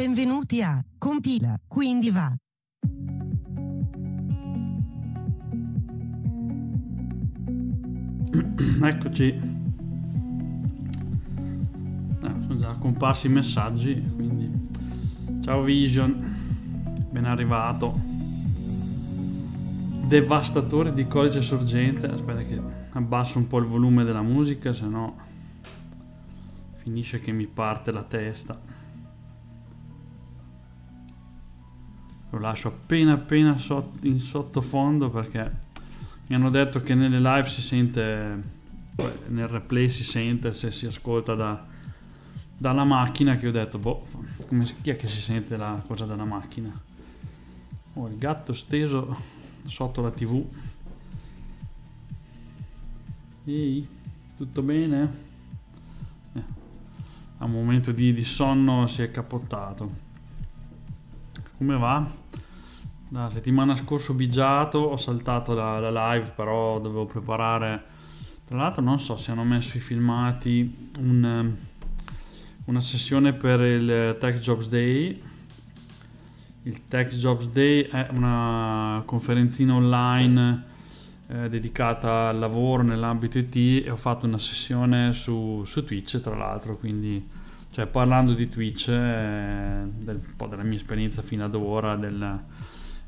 Benvenuti a Compila, quindi va. Eccoci. Ah, sono già comparsi i messaggi, quindi ciao Vision, ben arrivato. Devastatore di codice sorgente. Aspetta che abbasso un po' il volume della musica, se no finisce che mi parte la testa. Lo lascio appena appena sotto, in sottofondo perché mi hanno detto che nelle live si sente, nel replay si sente se si ascolta da, dalla macchina che ho detto, boh, come, chi è che si sente la cosa dalla macchina? Oh, il gatto steso sotto la tv. Ehi, tutto bene? Eh, a un momento di, di sonno si è capottato. Come va? La settimana scorsa ho bigiato, ho saltato la, la, live, però dovevo preparare. Tra l'altro, non so se hanno messo i filmati un, una sessione per il Tech Jobs Day. Il Tech Jobs Day è una conferenzina online eh, dedicata al lavoro nell'ambito IT e ho fatto una sessione su, su Twitch, tra l'altro, quindi cioè, parlando di Twitch, eh, del, un po' della mia esperienza fino ad ora, del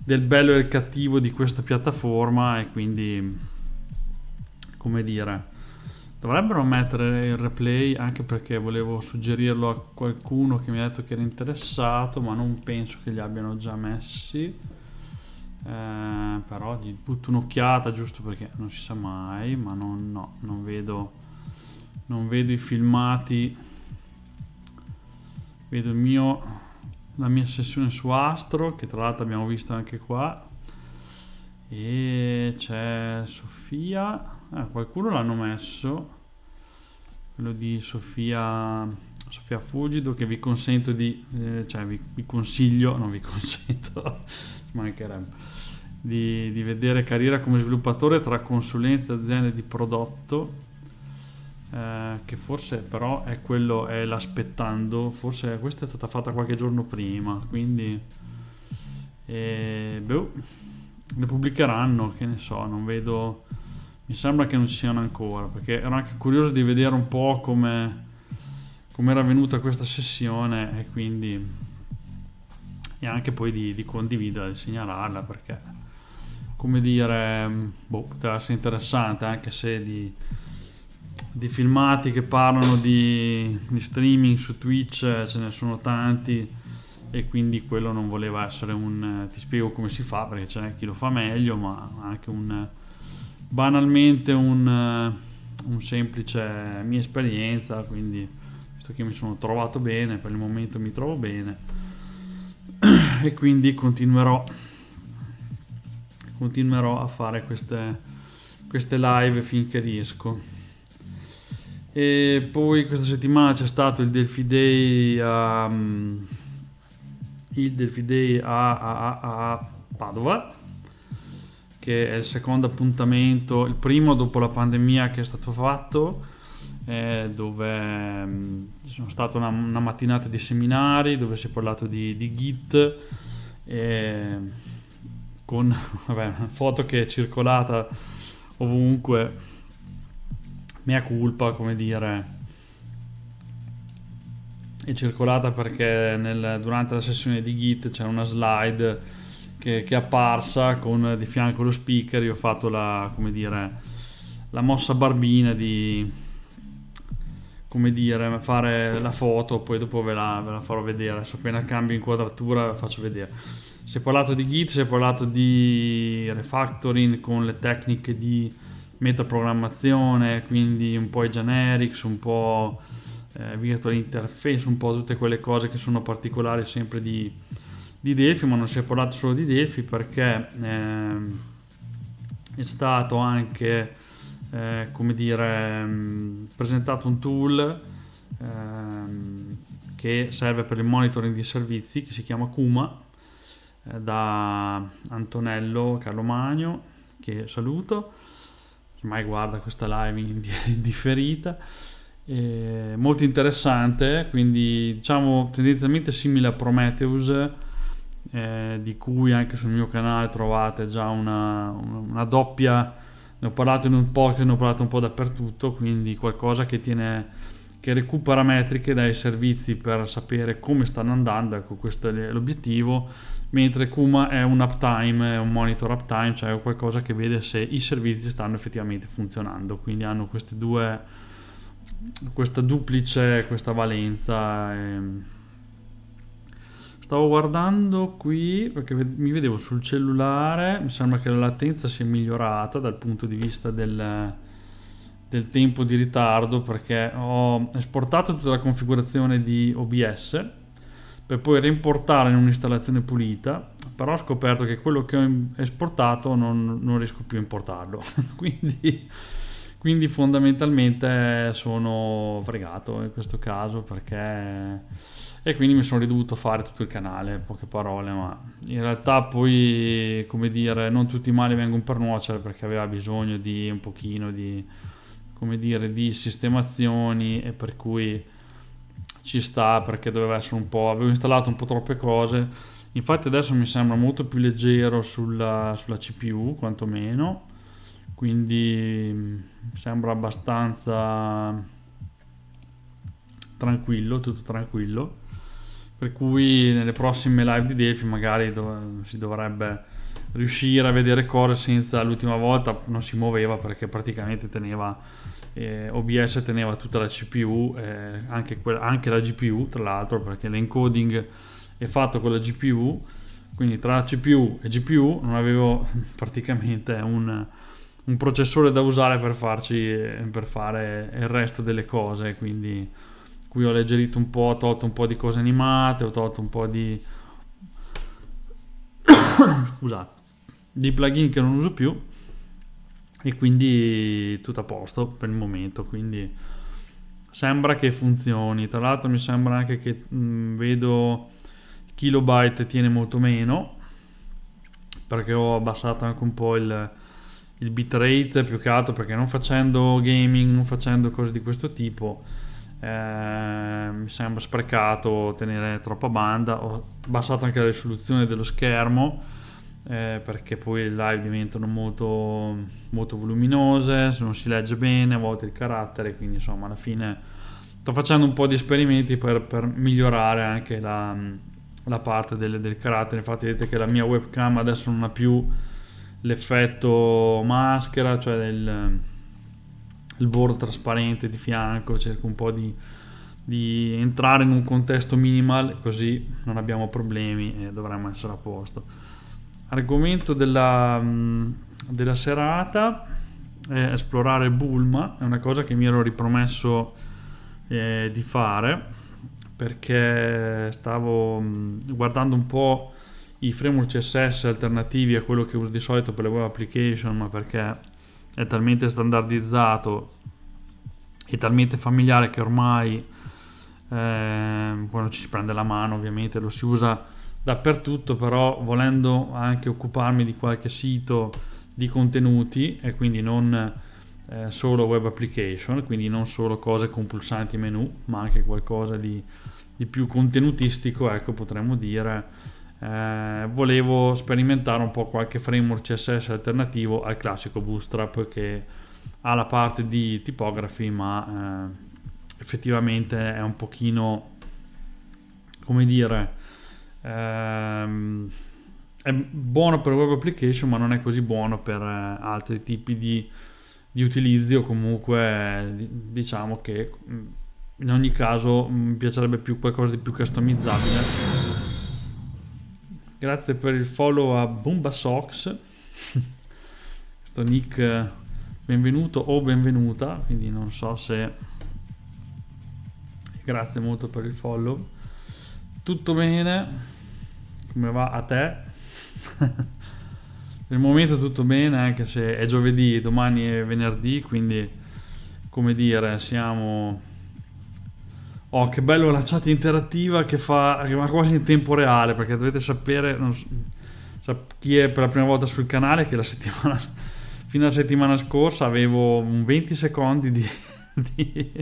del bello e del cattivo di questa piattaforma e quindi come dire dovrebbero mettere il replay anche perché volevo suggerirlo a qualcuno che mi ha detto che era interessato ma non penso che li abbiano già messi. Eh, però gli butto un'occhiata giusto perché non si sa mai ma non, no, non vedo non vedo i filmati. Vedo il mio la mia sessione su Astro, che tra l'altro abbiamo visto anche qua. E c'è Sofia, ah, qualcuno l'hanno messo, quello di Sofia, Sofia Fugido, che vi consento di, eh, cioè vi, vi, consiglio, non vi consento, mancherebbe, di, di vedere carriera come sviluppatore tra consulenza e aziende di prodotto eh, che forse però è quello, è l'aspettando, forse questa è stata fatta qualche giorno prima, quindi eh, boh, le pubblicheranno, che ne so, non vedo, mi sembra che non ci siano ancora, perché ero anche curioso di vedere un po' come era venuta questa sessione e quindi e anche poi di, di condividerla, di segnalarla perché come dire, boh, poteva essere interessante anche se di di filmati che parlano di, di, streaming su Twitch eh, ce ne sono tanti e quindi quello non voleva essere un eh, ti spiego come si fa perché c'è chi lo fa meglio ma anche un banalmente un, eh, un semplice mia esperienza quindi visto che mi sono trovato bene per il momento mi trovo bene e quindi continuerò continuerò a fare queste, queste live finché riesco e poi questa settimana c'è stato il Delphi Day a, um, il Delphi Day a, a, a, Padova, che è il secondo appuntamento, il primo dopo la pandemia che è stato fatto, eh, dove um, sono stata una, una, mattinata di seminari dove si è parlato di, di Git. E, con vabbè, una foto che è circolata ovunque mia colpa, come dire, è circolata perché nel, durante la sessione di Git c'è una slide che, che, è apparsa con di fianco lo speaker. Io ho fatto la, come dire, la mossa barbina di come dire, fare la foto, poi dopo ve la, ve la farò vedere. Adesso appena cambio inquadratura la faccio vedere. Si è parlato di Git, si è parlato di refactoring con le tecniche di metaprogrammazione, quindi un po' i generics, un po' eh, virtual interface, un po' tutte quelle cose che sono particolari sempre di, di Delphi, ma non si è parlato solo di Delphi perché eh, è stato anche, eh, come dire, mh, presentato un tool ehm, che serve per il monitoring di servizi che si chiama Kuma eh, da Antonello Carlo Magno che saluto mai guarda questa live in, in differita. Eh, molto interessante, quindi diciamo tendenzialmente simile a Prometheus, eh, di cui anche sul mio canale trovate già una, una, una doppia, ne ho parlato in un po', ne ho parlato un po' dappertutto, quindi qualcosa che tiene che recupera metriche dai servizi per sapere come stanno andando, ecco questo è l'obiettivo, mentre Kuma è un uptime, un monitor uptime, cioè qualcosa che vede se i servizi stanno effettivamente funzionando, quindi hanno queste due, questa duplice, questa valenza. E... Stavo guardando qui perché mi vedevo sul cellulare, mi sembra che la latenza sia migliorata dal punto di vista del del tempo di ritardo perché ho esportato tutta la configurazione di OBS per poi reimportare in un'installazione pulita però ho scoperto che quello che ho esportato non, non riesco più a importarlo. Quindi, quindi fondamentalmente sono fregato in questo caso perché e quindi mi sono ridovuto fare tutto il canale poche parole ma in realtà poi come dire non tutti i mali vengono per nuocere perché aveva bisogno di un pochino di come dire, di sistemazioni e per cui ci sta perché doveva essere un po', avevo installato un po' troppe cose, infatti adesso mi sembra molto più leggero sulla, sulla CPU quantomeno, quindi mm, sembra abbastanza tranquillo, tutto tranquillo, per cui nelle prossime live di Delphi magari dov- si dovrebbe riuscire a vedere cose senza l'ultima volta non si muoveva perché praticamente teneva eh, OBS teneva tutta la CPU, eh, anche, que- anche, la GPU tra l'altro perché l'encoding è fatto con la GPU, quindi tra CPU e GPU non avevo praticamente un, un processore da usare per, farci, per fare il resto delle cose, quindi qui ho alleggerito un po', ho tolto un po' di cose animate, ho tolto un po' di... scusate, di plugin che non uso più e quindi tutto a posto per il momento quindi sembra che funzioni. Tra l'altro mi sembra anche che mh, vedo kilobyte tiene molto meno perché ho abbassato anche un po' il, il bitrate più che altro perché non facendo gaming non facendo cose di questo tipo eh, mi sembra sprecato tenere troppa banda. Ho abbassato anche la risoluzione dello schermo eh, perché poi le live diventano molto, molto voluminose, se non si legge bene, a volte il carattere, quindi insomma alla fine sto facendo un po' di esperimenti per, per migliorare anche la, la parte del, del, carattere, infatti vedete che la mia webcam adesso non ha più l'effetto maschera, cioè del, il bordo trasparente di fianco, cerco un po' di, di entrare in un contesto minimal così non abbiamo problemi e dovremmo essere a posto argomento della, mm, della serata è esplorare Bulma, è una cosa che mi ero ripromesso eh, di fare perché stavo mm, guardando un po' i framework CSS alternativi a quello che uso di solito per le web application, ma perché è talmente standardizzato e talmente familiare che ormai eh, quando ci si prende la mano ovviamente lo si usa dappertutto, però volendo anche occuparmi di qualche sito di contenuti e quindi non eh, solo web application, quindi non solo cose con pulsanti menu, ma anche qualcosa di, di più contenutistico, ecco potremmo dire. Eh, volevo sperimentare un po' qualche framework CSS alternativo al classico Bootstrap che ha la parte di tipografi ma eh, effettivamente è un pochino come dire ehm, è buono per web application ma non è così buono per eh, altri tipi di, di utilizzi o comunque diciamo che mm, in ogni caso mm, mi piacerebbe più qualcosa di più customizzabile grazie per il follow a Bumba Socks. Questo nick benvenuto o benvenuta quindi non so se grazie molto per il follow. Tutto bene come va a te? Nel momento tutto bene, anche se è giovedì, domani è venerdì, quindi come dire, siamo... Oh, che bello la chat interattiva che fa, che va quasi in tempo reale, perché dovete sapere, non so, chi è per la prima volta sul canale, che la settimana, fino alla settimana scorsa avevo un 20 secondi di, di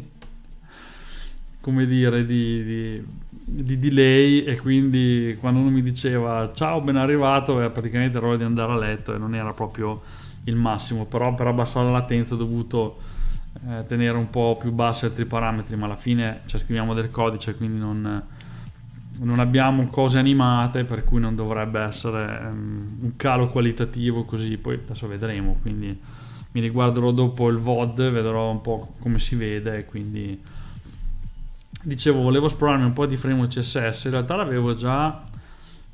come dire, di, di, di, delay e quindi quando uno mi diceva ciao ben arrivato era praticamente l'ora di andare a letto e non era proprio il massimo, però per abbassare la latenza ho dovuto eh, tenere un po' più bassi altri parametri, ma alla fine cioè, scriviamo del codice, quindi non, non, abbiamo cose animate, per cui non dovrebbe essere um, un calo qualitativo così, poi adesso vedremo, quindi mi riguarderò dopo il VOD, vedrò un po' come si vede, quindi dicevo volevo esplorarmi un po' di frame CSS, in realtà l'avevo già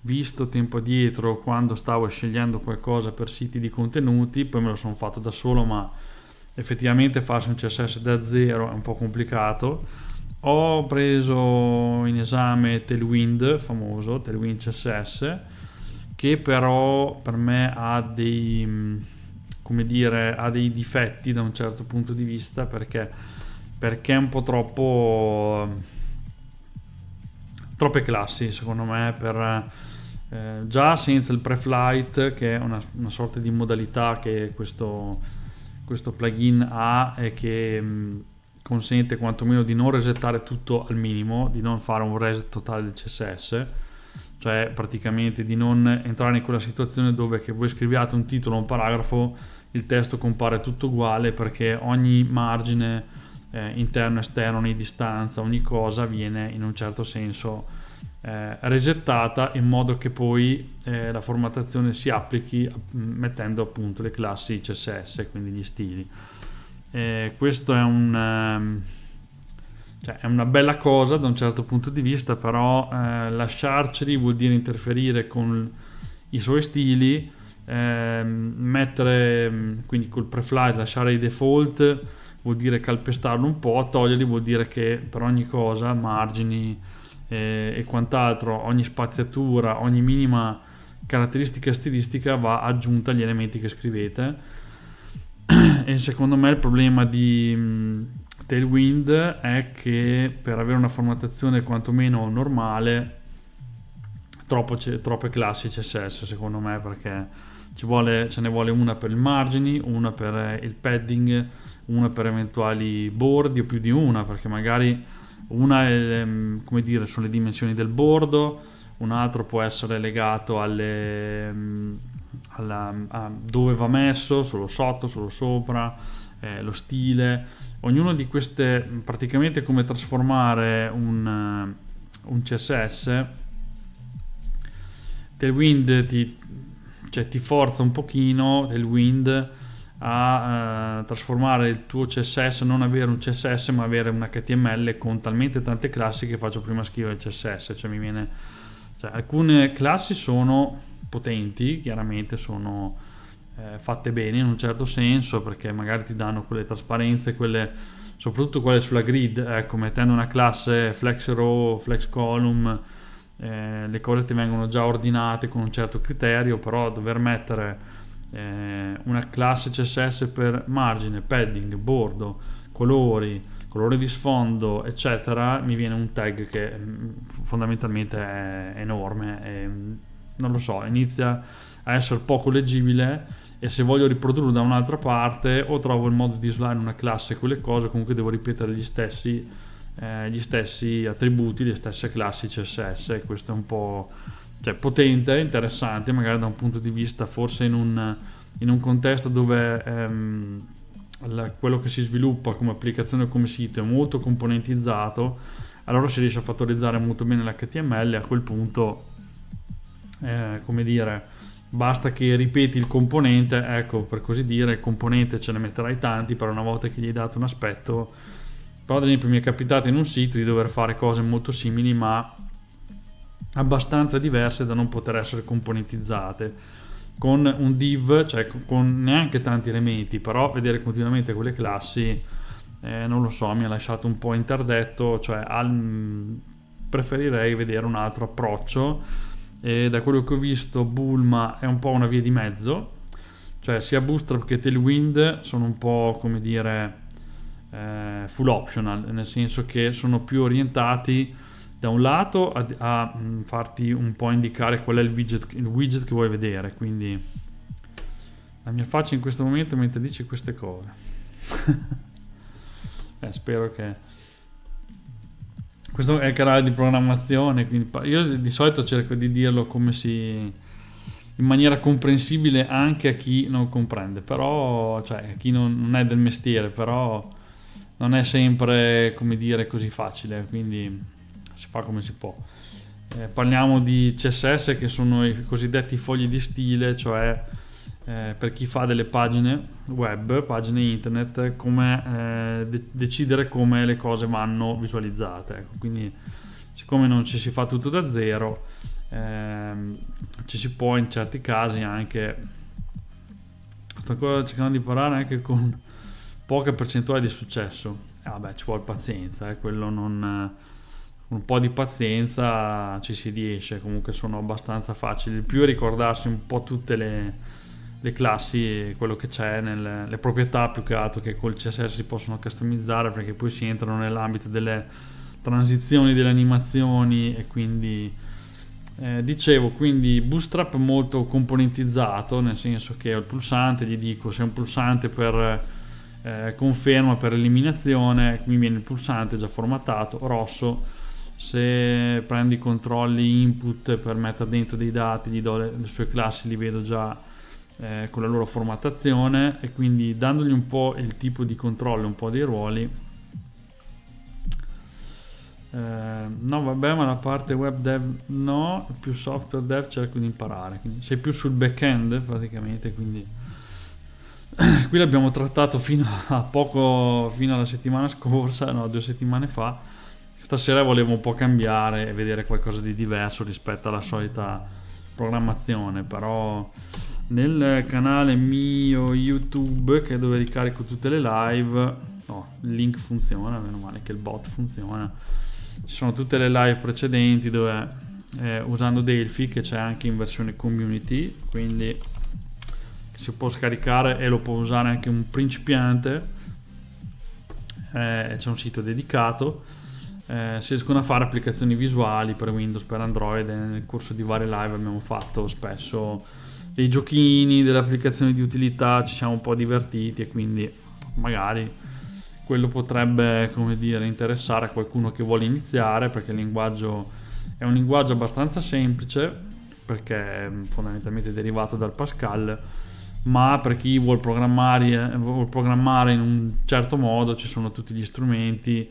visto tempo dietro quando stavo scegliendo qualcosa per siti di contenuti, poi me lo sono fatto da solo, ma effettivamente farsi un CSS da zero è un po' complicato. Ho preso in esame Tailwind, famoso, Tailwind CSS, che però per me ha dei, come dire, ha dei difetti da un certo punto di vista perché, perché è un po' troppo troppe classi secondo me per eh, già senza il pre-flight che è una, una sorta di modalità che questo questo plugin ha è che mh, mm, consente quantomeno di non resettare tutto al minimo, di non fare un reset totale del CSS, cioè praticamente di non entrare in quella situazione dove che voi scriviate un titolo o un paragrafo, il testo compare tutto uguale perché ogni margine eh, interno, esterno, ogni distanza, ogni cosa viene in un certo senso eh, resettata in modo che poi eh, la formattazione si applichi mm, mettendo appunto le classi CSS, quindi gli stili. Eh, questo è, un, ehm, cioè è, una bella cosa da un certo punto di vista, però eh, lasciarceli vuol dire interferire con i suoi stili, ehm, mettere mm, quindi col preflight lasciare i default vuol dire calpestarlo un po', toglierli vuol dire che per ogni cosa margini e, e quant'altro, ogni spaziatura, ogni minima caratteristica stilistica va aggiunta agli elementi che scrivete. E secondo me il problema di mm, Tailwind è che per avere una formattazione quantomeno normale, troppo, troppe classi CSS secondo me perché vuole, ce ne vuole una per i margini, una per il padding, una per eventuali bordi o più di una perché magari una è, ehm, come dire, sono le dimensioni del bordo, un altro può essere legato alle, ehm, alla, a dove va messo, solo sotto, solo sopra, eh, lo stile. Ognuno di queste, praticamente come trasformare un, eh, un CSS. Tailwind ti, cioè, ti forza un pochino, Tailwind a eh, trasformare il tuo CSS, non avere un CSS ma avere un HTML con talmente tante classi che faccio prima scrivere il CSS, cioè mi viene cioè, alcune classi sono potenti, chiaramente sono eh, fatte bene in un certo senso perché magari ti danno quelle trasparenze, quelle soprattutto quelle sulla grid, ecco, mettendo una classe flex row, flex column, eh, le cose ti vengono già ordinate con un certo criterio, però dover mettere eh, una classe CSS per margine, padding, bordo, colori, colore di sfondo, eccetera, mi viene un tag che mm, fondamentalmente è enorme e mm, non lo so, inizia a essere poco leggibile e se voglio riprodurlo da un'altra parte o trovo il modo di isolare una classe quelle cose, comunque devo ripetere gli stessi, eh, gli stessi attributi, le stesse classi CSS e questo è un po' cioè, potente, interessante, magari da un punto di vista forse in un, in un contesto dove ehm, la, quello che si sviluppa come applicazione o come sito è molto componentizzato, allora si riesce a fattorizzare molto bene l'HTML e a quel punto, eh, come dire, basta che ripeti il componente, ecco per così dire, il componente ce ne metterai tanti, però una volta che gli hai dato un aspetto, però ad esempio mi è capitato in un sito di dover fare cose molto simili ma abbastanza diverse da non poter essere componentizzate. Con un div, cioè con neanche tanti elementi, però vedere continuamente quelle classi, eh, non lo so, mi ha lasciato un po' interdetto, cioè al, preferirei vedere un altro approccio. E da quello che ho visto Bulma è un po' una via di mezzo, cioè sia Bootstrap che Tailwind sono un po' come dire eh, full optional, nel senso che sono più orientati da un lato a, a, mm, farti un po' indicare qual è il widget, il widget che vuoi vedere, quindi la mia faccia in questo momento mentre dici queste cose. eh, spero che questo è il canale di programmazione, quindi io di solito cerco di dirlo come si in maniera comprensibile anche a chi non comprende, però cioè a chi non, non è del mestiere, però non è sempre come dire così facile, quindi si fa come si può. Eh, parliamo di CSS che sono i cosiddetti fogli di stile, cioè eh, per chi fa delle pagine web, pagine internet, come eh, de- decidere come le cose vanno visualizzate. Ecco, quindi siccome non ci si fa tutto da zero, ehm, ci si può in certi casi anche sto ancora cercando di imparare anche con poca percentuale di successo. Vabbè, ci vuole pazienza, eh, quello non un po' di pazienza ci si riesce, comunque sono abbastanza facili. Il più è ricordarsi un po' tutte le, le classi, quello che c'è, nelle, le proprietà più che altro che col CSS si possono customizzare perché poi si entrano nell'ambito delle transizioni, delle animazioni e quindi eh, dicevo quindi bootstrap molto componentizzato nel senso che ho il pulsante gli dico se è un pulsante per eh, conferma per eliminazione mi viene il pulsante già formattato rosso se prendo i controlli input per mettere dentro dei dati gli do le, le sue classi li vedo già eh, con la loro formattazione e quindi dandogli un po' il tipo di controllo, un po' dei ruoli. Eh, no, vabbè, ma la parte web dev no, più software dev cerco di imparare. Quindi sei più sul back-end praticamente, quindi qui l'abbiamo trattato fino a poco, fino alla settimana scorsa, no, due settimane fa. Stasera volevo un po' cambiare e vedere qualcosa di diverso rispetto alla solita programmazione, però nel canale mio YouTube che è dove ricarico tutte le live no, il link funziona meno male che il bot funziona. Ci sono tutte le live precedenti dove eh, usando Delphi che c'è anche in versione community quindi si può scaricare e lo può usare anche un principiante eh, c'è un sito dedicato eh, si riescono a fare applicazioni visuali per Windows, per Android nel corso di varie live abbiamo fatto spesso dei giochini, delle applicazioni di utilità, ci siamo un po' divertiti e quindi magari quello potrebbe, come dire, interessare a qualcuno che vuole iniziare perché il linguaggio è un linguaggio abbastanza semplice perché è fondamentalmente derivato dal Pascal ma per chi vuole programmare, vuole programmare in un certo modo ci sono tutti gli strumenti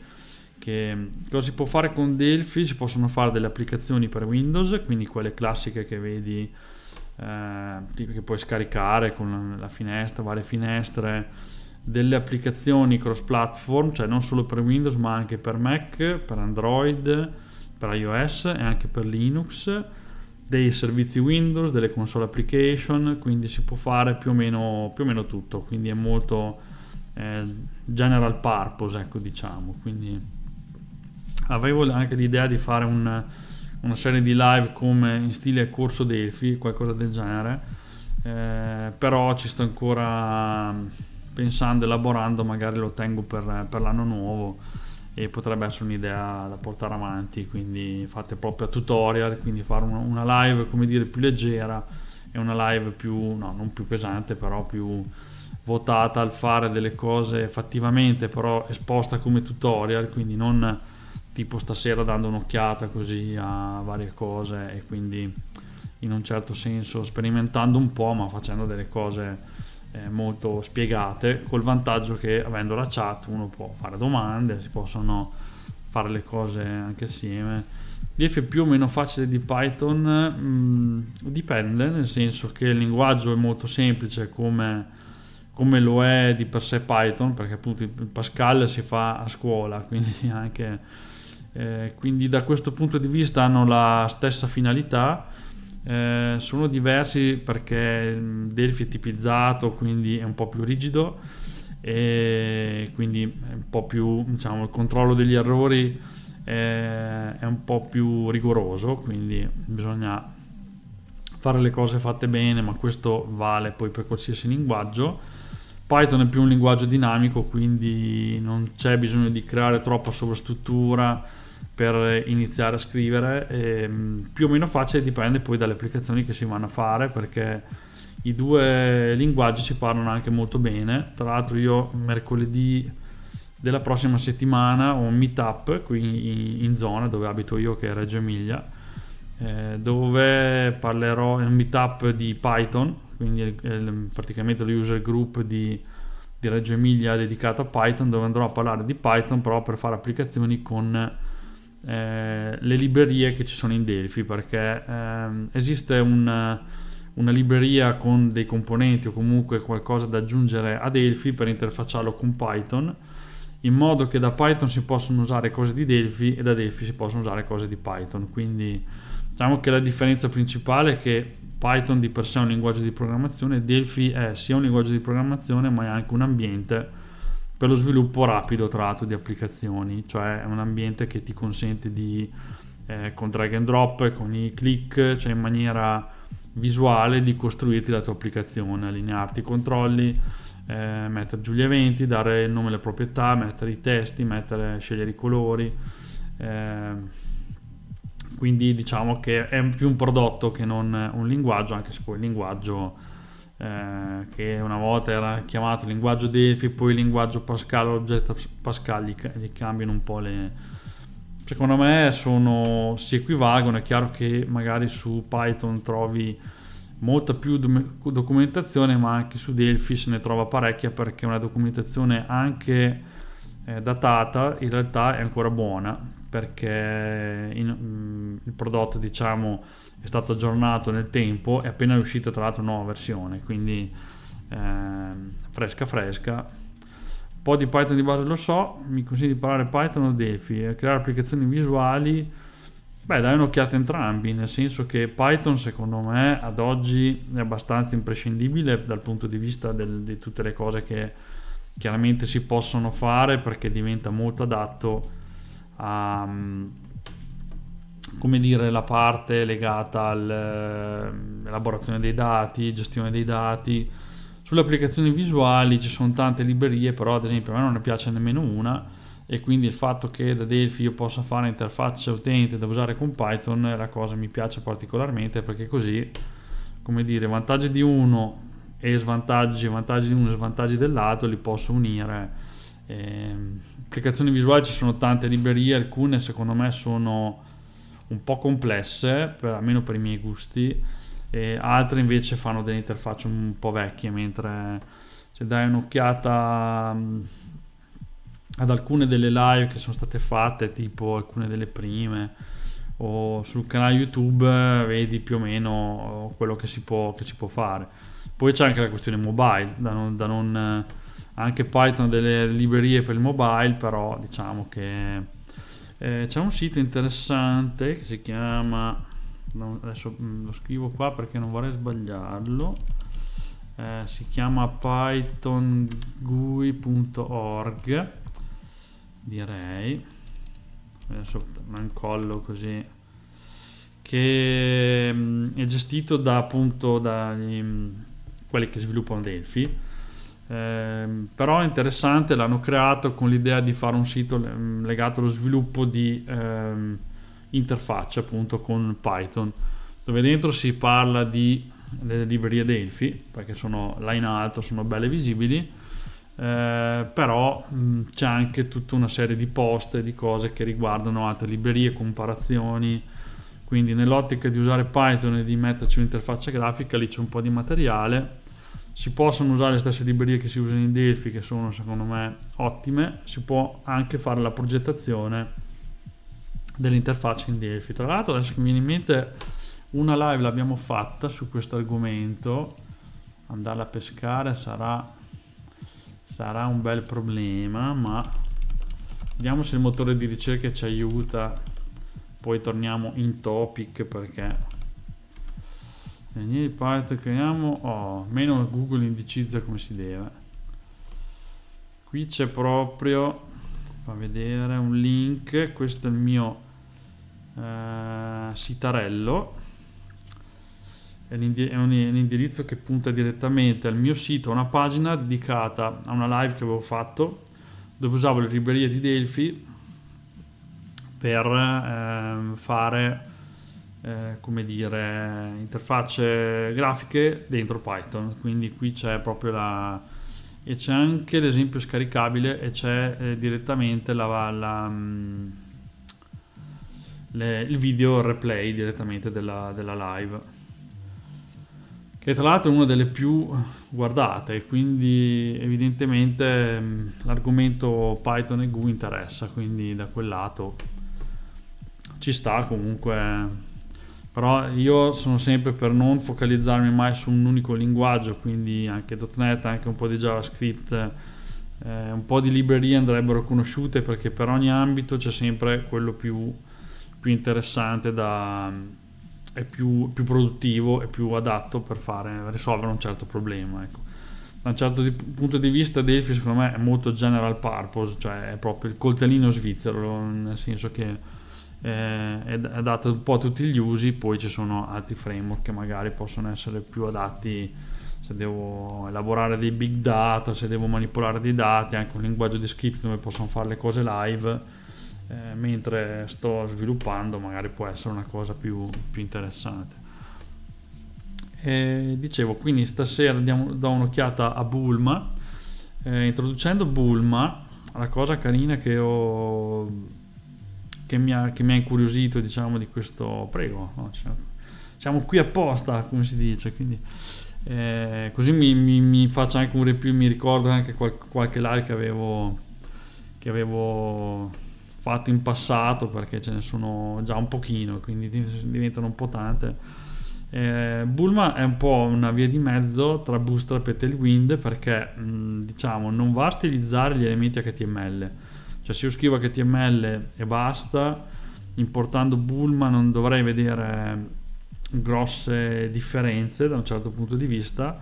che cosa si può fare con Delphi? Si possono fare delle applicazioni per Windows, quindi quelle classiche che vedi eh, che puoi scaricare con la finestra, varie finestre, delle applicazioni cross platform, cioè non solo per Windows ma anche per Mac, per Android, per iOS e anche per Linux, dei servizi Windows, delle console application, quindi si può fare più o meno, più o meno tutto, quindi è molto eh, general purpose, ecco diciamo, quindi avevo anche l'idea di fare un una serie di live come in stile corso Delphi, qualcosa del genere, eh, però ci sto ancora pensando, elaborando, magari lo tengo per, per, l'anno nuovo e potrebbe essere un'idea da portare avanti, quindi fate proprio a tutorial, quindi fare una, una live come dire più leggera e una live più, no, non più pesante, però più votata al fare delle cose fattivamente, però esposta come tutorial, quindi non tipo stasera dando un'occhiata così a varie cose e quindi in un certo senso sperimentando un po' ma facendo delle cose eh, molto spiegate col vantaggio che avendo la chat uno può fare domande si possono fare le cose anche assieme. DF è più o meno facile di Python mh, mm, dipende nel senso che il linguaggio è molto semplice come come lo è di per sé Python perché appunto Pascal si fa a scuola quindi anche eh, quindi da questo punto di vista hanno la stessa finalità, eh, sono diversi perché Delphi è tipizzato, quindi è un po' più rigido e quindi un po' più, diciamo, il controllo degli errori è, è un po' più rigoroso, quindi bisogna fare le cose fatte bene, ma questo vale poi per qualsiasi linguaggio. Python è più un linguaggio dinamico, quindi non c'è bisogno di creare troppa sovrastruttura, per iniziare a scrivere e, mm, più o meno facile dipende poi dalle applicazioni che si vanno a fare perché i due linguaggi si parlano anche molto bene. Tra l'altro io mercoledì della prossima settimana un meetup qui in, zona dove abito io che è Reggio Emilia eh, dove parlerò in un meetup di Python quindi praticamente lo user group di, di Reggio Emilia dedicato a Python dove andrò a parlare di Python però per fare applicazioni con eh, le librerie che ci sono in Delphi perché ehm, esiste un una libreria con dei componenti o comunque qualcosa da aggiungere a Delphi per interfacciarlo con Python in modo che da Python si possono usare cose di Delphi e da Delphi si possono usare cose di Python. Quindi diciamo che la differenza principale è che Python di per sé è un linguaggio di programmazione, Delphi è sia un linguaggio di programmazione ma è anche un ambiente per lo sviluppo rapido tra l'altro di applicazioni, cioè è un ambiente che ti consente di eh, con drag and drop, con i click, cioè in maniera visuale di costruirti la tua applicazione, allinearti i controlli, eh, mettere giù gli eventi, dare il nome alle proprietà, mettere i testi, mettere, scegliere i colori. Eh, quindi diciamo che è più un prodotto che non un linguaggio, anche se poi il linguaggio eh, che una volta era chiamato linguaggio Delphi, poi linguaggio Pascal, l'oggetto Pascal gli, gli cambiano un po' le... Secondo me sono, si equivalgono, è chiaro che magari su Python trovi molta più documentazione, ma anche su Delphi se ne trova parecchia perché una documentazione anche eh, datata in realtà è ancora buona perché in, mh, il prodotto diciamo è stato aggiornato nel tempo è appena uscita tra l'altro una nuova versione quindi eh, fresca fresca. Un po' di Python di base lo so mi consigli di parlare Python o Delphi? Creare applicazioni visuali? Beh, dai un'occhiata entrambi, nel senso che Python secondo me ad oggi è abbastanza imprescindibile dal punto di vista del, di tutte le cose che chiaramente si possono fare perché diventa molto adatto a come dire la parte legata all'elaborazione dei dati, gestione dei dati. Sulle applicazioni visuali ci sono tante librerie, però ad esempio a me non ne piace nemmeno una e quindi il fatto che da Delphi io possa fare interfaccia utente da usare con Python è la cosa che mi piace particolarmente perché così come dire vantaggi di uno e svantaggi, vantaggi di uno e svantaggi dell'altro li posso unire eh, applicazioni visuali ci sono tante librerie alcune secondo me sono un po' complesse per, almeno per i miei gusti e altre invece fanno delle interfacce un po' vecchie mentre se dai un'occhiata ad alcune delle live che sono state fatte, tipo alcune delle prime, o sul canale YouTube vedi più o meno quello che si può, che si può fare. Poi c'è anche la questione mobile, da non, da non, anche Python ha delle librerie per il mobile, però diciamo che eh, c'è un sito interessante che si chiama, adesso mm, lo scrivo qua perché non vorrei sbagliarlo, eh, si chiama pythongui.org direi. Adesso non collo così. Che mm, è gestito da appunto da mm, quelli che sviluppano Delphi eh, però è interessante l'hanno creato con l'idea di fare un sito mm, legato allo sviluppo di eh, interfacce appunto con Python dove dentro si parla di delle librerie Delphi perché sono là in alto sono belle visibili eh, però mh, c'è anche tutta una serie di post e di cose che riguardano altre librerie, comparazioni, quindi nell'ottica di usare Python e di metterci un'interfaccia grafica lì c'è un po' di materiale, si possono usare le stesse librerie che si usano in Delphi che sono secondo me ottime, si può anche fare la progettazione dell'interfaccia in Delphi. Tra l'altro adesso che mi viene in mente una live l'abbiamo fatta su questo argomento, andarla a pescare sarà sarà un bel problema ma vediamo se il motore di ricerca ci aiuta. Poi torniamo in topic perché di Python creiamo oh, meno Google indicizza come si deve. Qui c'è proprio fa vedere un link questo è il mio eh, sitarello. È un indirizzo che punta direttamente al mio sito, una pagina dedicata a una live che avevo fatto dove usavo le librerie di Delphi per eh, fare eh, come dire interfacce grafiche dentro Python quindi qui c'è proprio la, e c'è anche l'esempio scaricabile e c'è eh, direttamente la, la, mm, le, il video replay direttamente della, della live che tra l'altro è una delle più guardate, quindi evidentemente mm, l'argomento Python e Go interessa, quindi da quel lato ci sta comunque. Però io sono sempre per non focalizzarmi mai su un unico linguaggio, quindi anche .NET, anche un po' di JavaScript, eh, un po' di librerie andrebbero conosciute perché per ogni ambito c'è sempre quello più, più interessante da è più, più, produttivo e più adatto per fare, risolvere un certo problema. Ecco. Da un certo di, punto di vista Delphi secondo me è molto general purpose, cioè è proprio il coltellino svizzero, nel senso che eh, è adatto un po' a tutti gli usi, poi ci sono altri framework che magari possono essere più adatti se devo elaborare dei big data, se devo manipolare dei dati, anche un linguaggio di script dove possono fare le cose live eh, mentre sto sviluppando magari può essere una cosa più, più interessante. E dicevo, quindi stasera diamo, do un'occhiata a Bulma. Eh, introducendo Bulma, la cosa carina che ho che mi ha, che mi ha incuriosito diciamo di questo prego no? siamo, siamo, qui apposta come si dice quindi eh, così mi, mi, mi, faccio anche un replay mi ricordo anche qual, qualche like che avevo che avevo fatto in passato perché ce ne sono già un pochino, quindi diventano un po' tante. Eh, Bulma è un po' una via di mezzo tra Bootstrap e Tailwind perché mh, diciamo non va a stilizzare gli elementi HTML, cioè se io scrivo HTML e basta, importando Bulma non dovrei vedere grosse differenze da un certo punto di vista,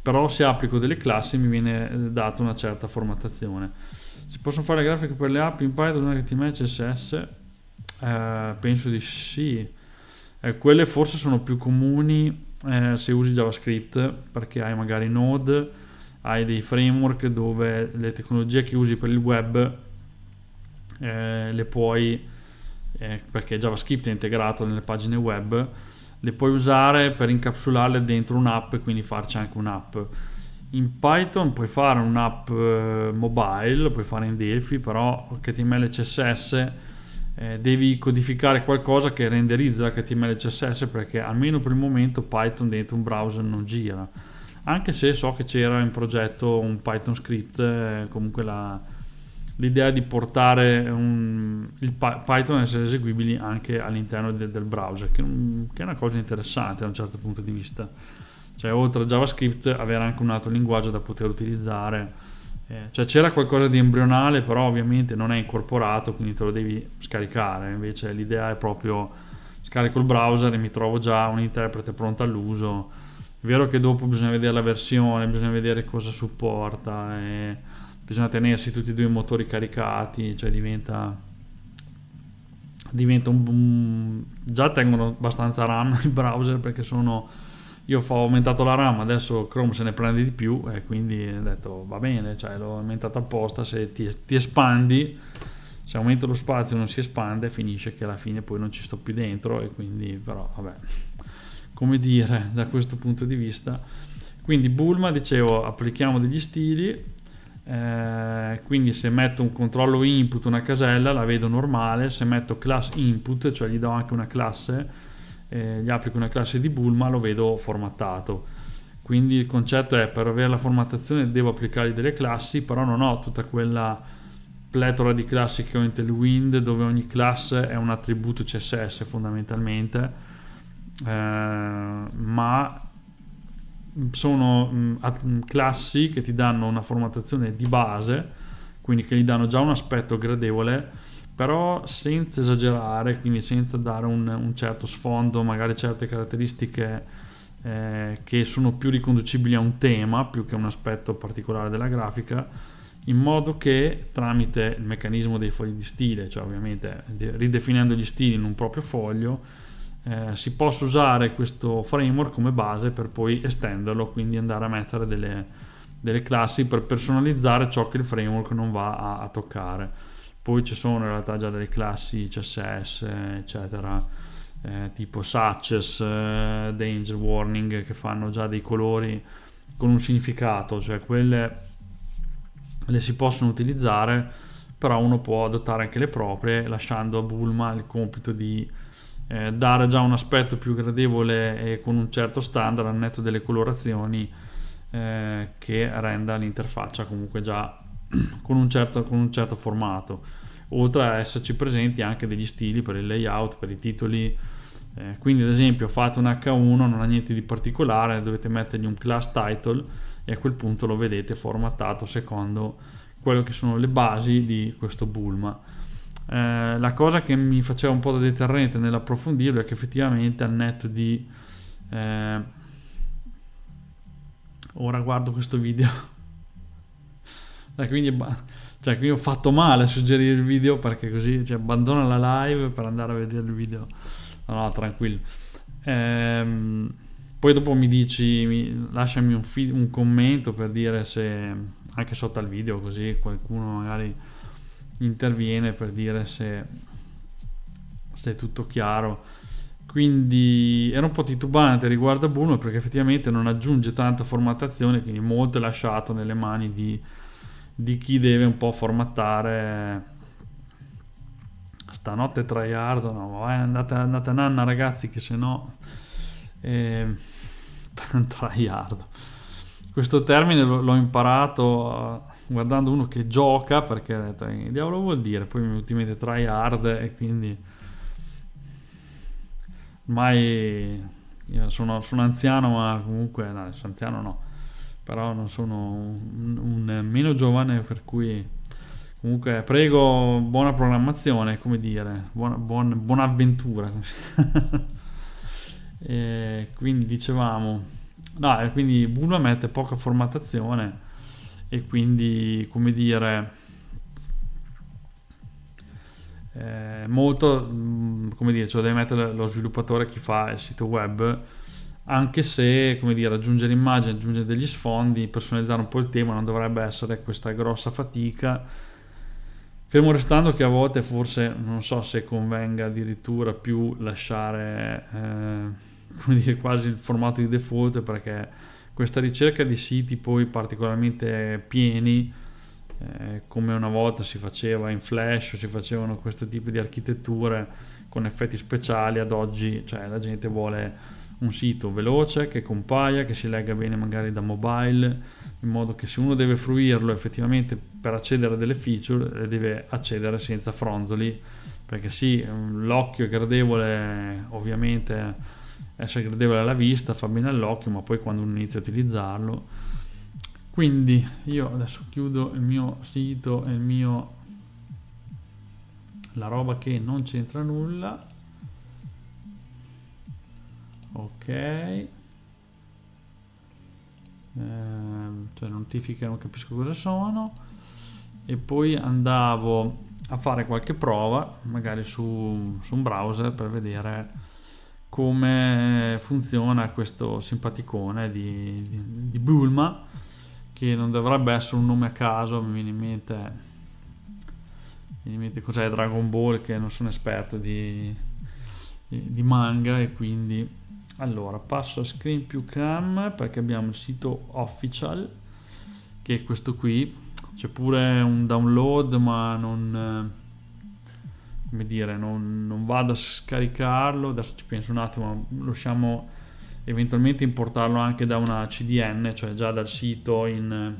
però se applico delle classi mi viene data una certa formattazione si possono fare grafiche per le app in Python, HTML, CSS? Eh, penso di sì. Eh, quelle forse sono più comuni eh, se usi JavaScript perché hai magari Node, hai dei framework dove le tecnologie che usi per il web eh, le puoi, eh, perché JavaScript è integrato nelle pagine web, le puoi usare per incapsularle dentro un'app e quindi farci anche un'app in Python puoi fare un'app eh, mobile, puoi fare in Delphi, però HTML e CSS eh, devi codificare qualcosa che renderizza HTML e CSS perché almeno per il momento Python dentro un browser non gira. Anche se so che c'era in progetto un Python script, eh, comunque la, l'idea di portare un, il Python a essere eseguibili anche all'interno de, del browser, che, che è una cosa interessante da un certo punto di vista cioè oltre a JavaScript avere anche un altro linguaggio da poter utilizzare. Eh, cioè c'era qualcosa di embrionale, però ovviamente non è incorporato, quindi te lo devi scaricare. Invece l'idea è proprio scarico il browser e mi trovo già un interprete pronto all'uso. È vero che dopo bisogna vedere la versione, bisogna vedere cosa supporta, e bisogna tenersi tutti e due i motori caricati, cioè diventa diventa un, un, già tengono abbastanza RAM il browser perché sono io ho aumentato la RAM, adesso Chrome se ne prende di più e quindi ho detto va bene, cioè l'ho aumentato apposta, se ti, ti espandi, se aumento lo spazio non si espande finisce che alla fine poi non ci sto più dentro e quindi però vabbè, come dire da questo punto di vista. Quindi Bulma, dicevo, applichiamo degli stili, eh, quindi se metto un controllo input, una casella, la vedo normale, se metto class input, cioè gli do anche una classe, eh, gli applico una classe di Bulma, lo vedo formattato. Quindi il concetto è per avere la formattazione devo applicare delle classi, però non ho tutta quella pletora di classi che ho in Tailwind dove ogni classe è un attributo CSS fondamentalmente, eh, ma sono mh, mm, classi che ti danno una formattazione di base, quindi che gli danno già un aspetto gradevole però senza esagerare, quindi senza dare un, un certo sfondo, magari certe caratteristiche eh, che sono più riconducibili a un tema più che a un aspetto particolare della grafica, in modo che tramite il meccanismo dei fogli di stile, cioè ovviamente ridefinendo gli stili in un proprio foglio, eh, si possa usare questo framework come base per poi estenderlo, quindi andare a mettere delle, delle classi per personalizzare ciò che il framework non va a, a toccare. Poi ci sono in realtà già delle classi CSS eccetera eh, tipo Success, eh, Danger Warning che fanno già dei colori con un significato cioè quelle le si possono utilizzare, però uno può adottare anche le proprie, lasciando a Bulma il compito di eh, dare già un aspetto più gradevole e con un certo standard al netto delle colorazioni eh, che renda l'interfaccia comunque già con un, certo, con un certo formato oltre a esserci presenti anche degli stili per il layout, per i titoli. Eh, quindi ad esempio fate un H1, non ha niente di particolare, dovete mettergli un class title e a quel punto lo vedete formattato secondo quello che sono le basi di questo Bulma. Eh, la cosa che mi faceva un po' da deterrente nell'approfondirlo è che effettivamente al netto di... Eh, ora guardo questo video. quindi cioè, qui ho fatto male a suggerire il video perché così cioè, abbandona la live per andare a vedere il video. No, no tranquillo. Ehm, poi dopo mi dici, mi, lasciami un, un, commento per dire se anche sotto al video così qualcuno magari interviene per dire se, se è tutto chiaro. Quindi era un po' titubante riguardo a Bulma perché effettivamente non aggiunge tanta formattazione, quindi molto è lasciato nelle mani di di chi deve un po' formattare stanotte tryhard no vai, andate, andate a nanna ragazzi che se no eh, tryhard questo termine l'ho imparato uh, guardando uno che gioca perché ho detto che diavolo vuol dire? Poi mi è venuto tryhard e quindi ormai sono, sono anziano ma comunque no, anziano no però non sono un, un meno giovane per cui comunque prego buona programmazione come dire buona, buona, buona avventura. Quindi dicevamo no, quindi Bulma mette poca formattazione e quindi come dire eh, molto come dire cioè deve mettere lo sviluppatore chi fa il sito web anche se, come dire, aggiungere immagini, aggiungere degli sfondi, personalizzare un po' il tema non dovrebbe essere questa grossa fatica. Fermo restando che a volte forse non so se convenga addirittura più lasciare eh, come dire, quasi il formato di default perché questa ricerca di siti poi particolarmente pieni eh, come una volta si faceva in flash si facevano questo tipo di architetture con effetti speciali ad oggi cioè la gente vuole un sito veloce che compaia, che si legga bene magari da mobile, in modo che se uno deve fruirlo effettivamente per accedere a delle feature deve accedere senza fronzoli, perché sì, l'occhio è gradevole, ovviamente essere gradevole alla vista, fa bene all'occhio, ma poi quando uno inizia a utilizzarlo. Quindi io adesso chiudo il mio sito e il mio la roba che non c'entra nulla ok eh, cioè notifiche non capisco cosa sono e poi andavo a fare qualche prova magari su, su un browser per vedere come funziona questo simpaticone di, di, di, Bulma che non dovrebbe essere un nome a caso mi viene in mente, mi viene in mente cos'è Dragon Ball che non sono esperto di, di manga e quindi allora passo a screen più cam perché abbiamo il sito official che è questo qui. C'è pure un download ma non come dire non, non vado a scaricarlo adesso ci penso un attimo riusciamo eventualmente importarlo anche da una CDN cioè già dal sito in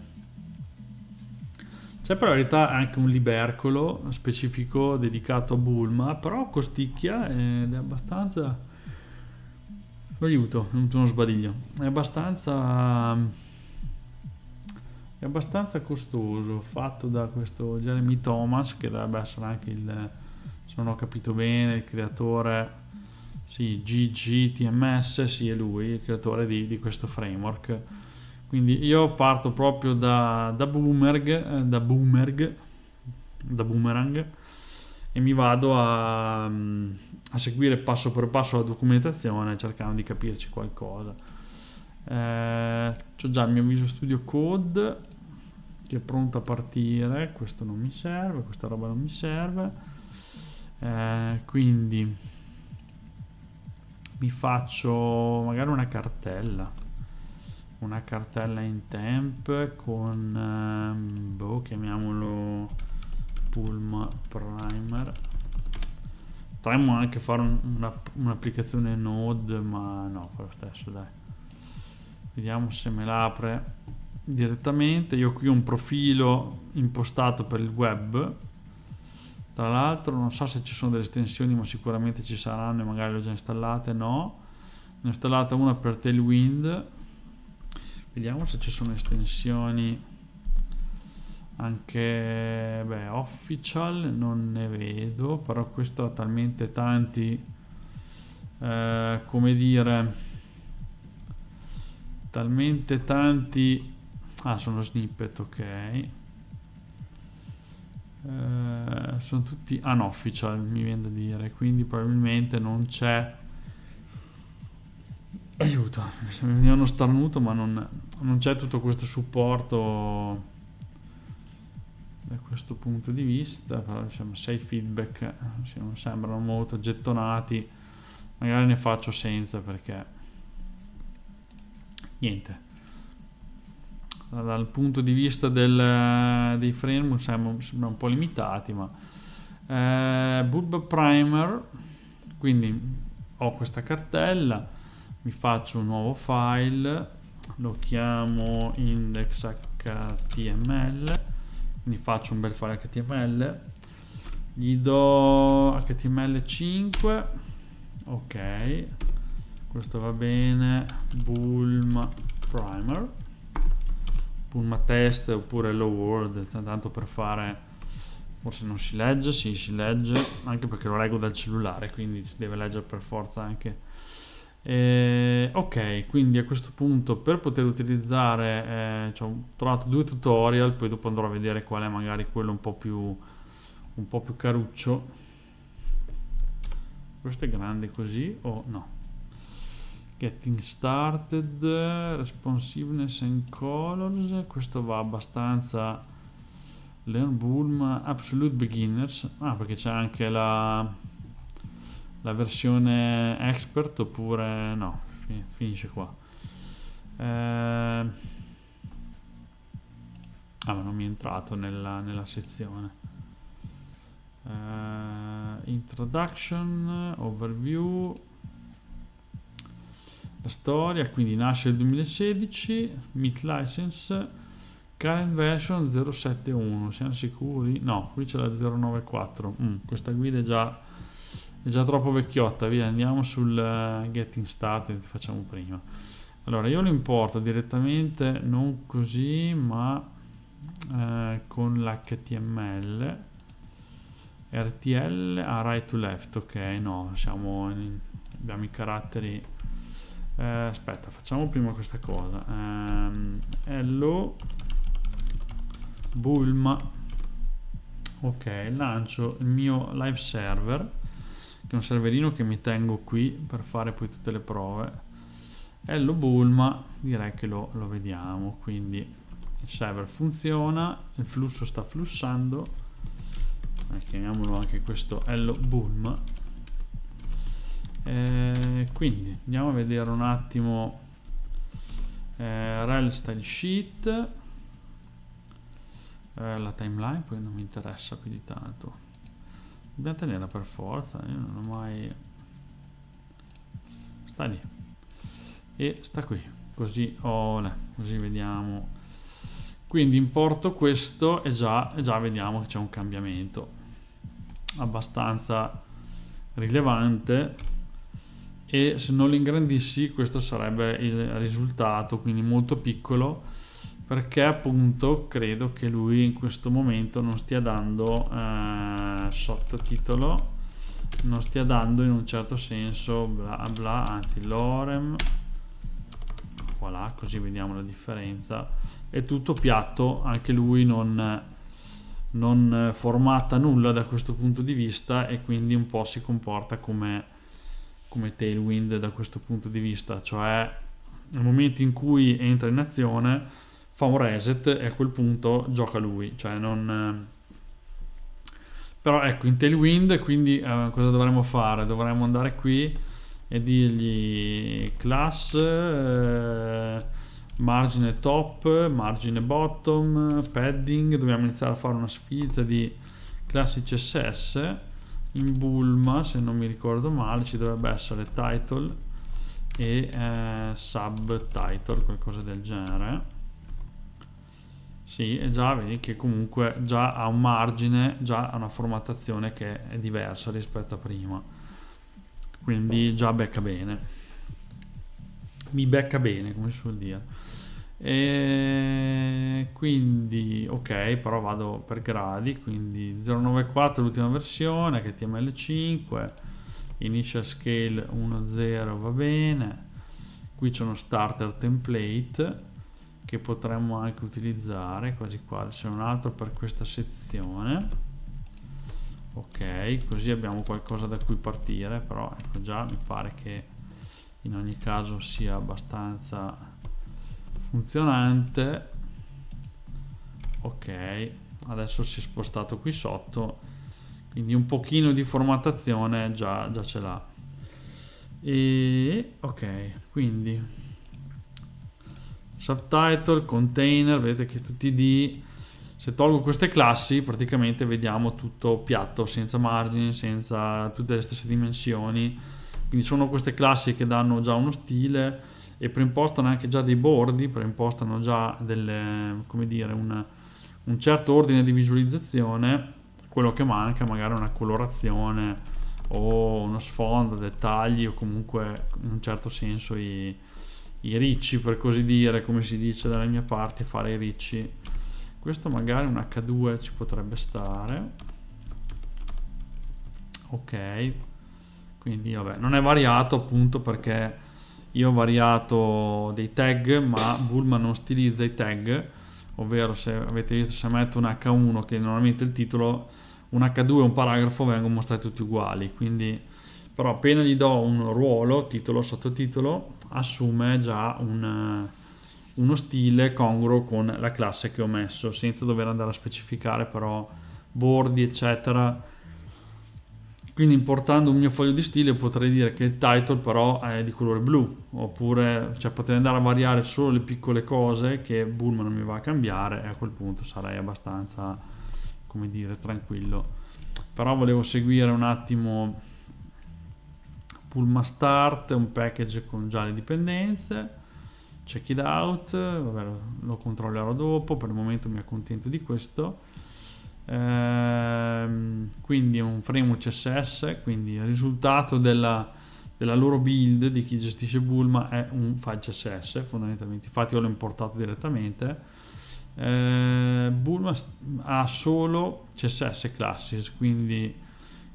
c'è per la verità anche un libercolo specifico dedicato a Bulma però costicchia ed è abbastanza aiuto, è uno sbadiglio. È abbastanza è abbastanza costoso, fatto da questo Jeremy Thomas che dovrebbe essere anche il se non ho capito bene, il creatore sì, GGTMS, sì, è lui, il creatore di, di questo framework. Quindi io parto proprio da, da Boomerang, eh, da Boomerang, da Boomerang e mi vado a, a, seguire passo per passo la documentazione cercando di capirci qualcosa. Eh, ho già il mio Visual Studio Code che è pronto a partire, questo non mi serve, questa roba non mi serve, eh, quindi mi faccio magari una cartella. Una cartella in temp con ehm, boh chiamiamolo Pulma Primer. Potremmo anche fare un, una, un'applicazione Node ma no lo stesso dai. Vediamo se me l'apre direttamente. Io qui ho un profilo impostato per il web tra l'altro non so se ci sono delle estensioni ma sicuramente ci saranno e magari le ho già installate no? Ne ho installata una per Tailwind. Vediamo se ci sono estensioni. Anche beh, official non ne vedo però questo ha talmente tanti eh, come dire talmente tanti. Ah sono snippet ok eh, sono tutti unofficial mi viene da dire quindi probabilmente non c'è. Aiuto mi viene uno starnuto ma non, non c'è tutto questo supporto da questo punto di vista. Però diciamo se i feedback eh, non sembrano molto gettonati magari ne faccio senza perché niente dal punto di vista del, dei frame sembra, sembra un po' limitati ma eh, Bulb Primer quindi ho questa cartella mi faccio un nuovo file lo chiamo index.html quindi faccio un bel file HTML gli do HTML5 ok questo va bene Bulma primer Bulma test oppure hello world tanto per fare forse non si legge sì si legge anche perché lo leggo dal cellulare quindi si deve leggere per forza anche eh, ok, quindi a questo punto per poter utilizzare, eh, cioè, ho trovato due tutorial, poi dopo andrò a vedere qual è magari quello un po' più, un po' più caruccio. Questo è grande così o no? Getting started, responsiveness and colors, questo va abbastanza Learn Boom, Absolute Beginners, ah perché c'è anche la la versione expert oppure no, finisce qua. Eh, ah, ma non mi è entrato nella, nella sezione. Eh, introduction, overview, la storia, quindi nasce nel 2016, Meet License, current version 071, siamo sicuri? No, qui c'è la 094, mm, questa guida è già è già troppo vecchiotta, via, andiamo sul uh, getting started, facciamo prima. Allora, io lo importo direttamente, non così, ma uh, con l'HTML. RTL a ah, right to left, ok, no, siamo in, abbiamo i caratteri. Uh, aspetta, facciamo prima questa cosa. Um, hello, Bulma. Ok, lancio il mio live server è un serverino che mi tengo qui per fare poi tutte le prove. Hello Bulma. Direi che lo, lo vediamo. Quindi il server funziona il flusso sta flussando. Eh, chiamiamolo anche questo Hello Bulma eh, quindi andiamo a vedere un attimo eh, rel style sheet eh, la timeline poi non mi interessa più di tanto Dobbiamo tenerla per forza, io non ho mai... Sta lì. E sta qui, così, oh, così vediamo. Quindi importo questo e già, e già vediamo che c'è un cambiamento abbastanza rilevante e se non lo ingrandissi questo sarebbe il risultato quindi molto piccolo perché appunto credo che lui in questo momento non stia dando eh, sottotitolo non stia dando in un certo senso bla bla anzi lorem voilà così vediamo la differenza. È tutto piatto anche lui non non formata nulla da questo punto di vista e quindi un po' si comporta come, come Tailwind da questo punto di vista cioè nel momento in cui entra in azione fa un reset e a quel punto gioca lui, cioè non... Però ecco, in Tailwind quindi eh, cosa dovremmo fare? Dovremmo andare qui e dirgli class eh, margine top, margine bottom, padding, dobbiamo iniziare a fare una sfilza di classi CSS in Bulma se non mi ricordo male ci dovrebbe essere title e eh, subtitle qualcosa del genere sì, e già vedi che comunque già ha un margine, già ha una formattazione che è diversa rispetto a prima. Quindi già becca bene. Mi becca bene, come si suol dire. E quindi, ok, però vado per gradi, quindi 094 l'ultima versione, HTML5, initial scale 1.0 va bene, qui c'è uno starter template, che potremmo anche utilizzare quasi qua c'è un altro per questa sezione. Ok così abbiamo qualcosa da cui partire però ecco già mi pare che in ogni caso sia abbastanza funzionante. Ok adesso si è spostato qui sotto quindi un pochino di formattazione già, già ce l'ha. E ok quindi subtitle, container, vedete che tutti i D, se tolgo queste classi praticamente vediamo tutto piatto, senza margini, senza tutte le stesse dimensioni, quindi sono queste classi che danno già uno stile e preimpostano anche già dei bordi, preimpostano già delle, dire, una, un certo ordine di visualizzazione, quello che manca magari è una colorazione o uno sfondo, dettagli o comunque in un certo senso i, i ricci per così dire come si dice dalle mie parti fare i ricci. Questo magari un H2 ci potrebbe stare. Ok. Quindi vabbè non è variato appunto perché io ho variato dei tag ma Bulma non stilizza i tag ovvero se avete visto se metto un H1 che normalmente il titolo un H2 e un paragrafo vengono mostrati tutti uguali. Quindi però appena gli do un ruolo titolo sottotitolo assume già un, uno stile congruo con la classe che ho messo senza dover andare a specificare però bordi eccetera quindi importando un mio foglio di stile potrei dire che il title però è di colore blu oppure cioè, potrei andare a variare solo le piccole cose che Bulma non mi va a cambiare e a quel punto sarei abbastanza come dire tranquillo però volevo seguire un attimo Pulma Start, un package con già le dipendenze, check it out, vabbè, lo controllerò dopo, per il momento mi accontento di questo. Ehm, quindi un framework CSS, quindi il risultato della, della loro build di chi gestisce Bulma è un file CSS fondamentalmente, infatti io l'ho importato direttamente. Eh, Bulma ha solo CSS classes, quindi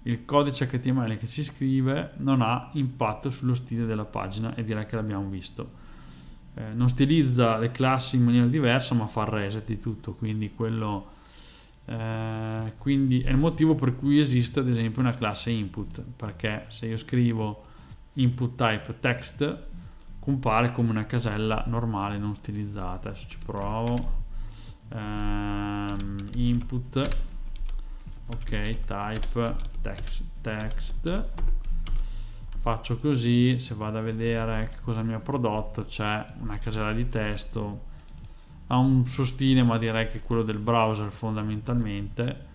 il codice HTML che si scrive non ha impatto sullo stile della pagina e direi che l'abbiamo visto. Eh, non stilizza le classi in maniera diversa ma fa reset di tutto, quindi quello eh, quindi è il motivo per cui esiste ad esempio una classe input, perché se io scrivo input type text compare come una casella normale non stilizzata. Adesso ci provo. Um, input ok type text, text faccio così se vado a vedere cosa mi ha prodotto c'è una casella di testo ha un suo stile ma direi che è quello del browser fondamentalmente.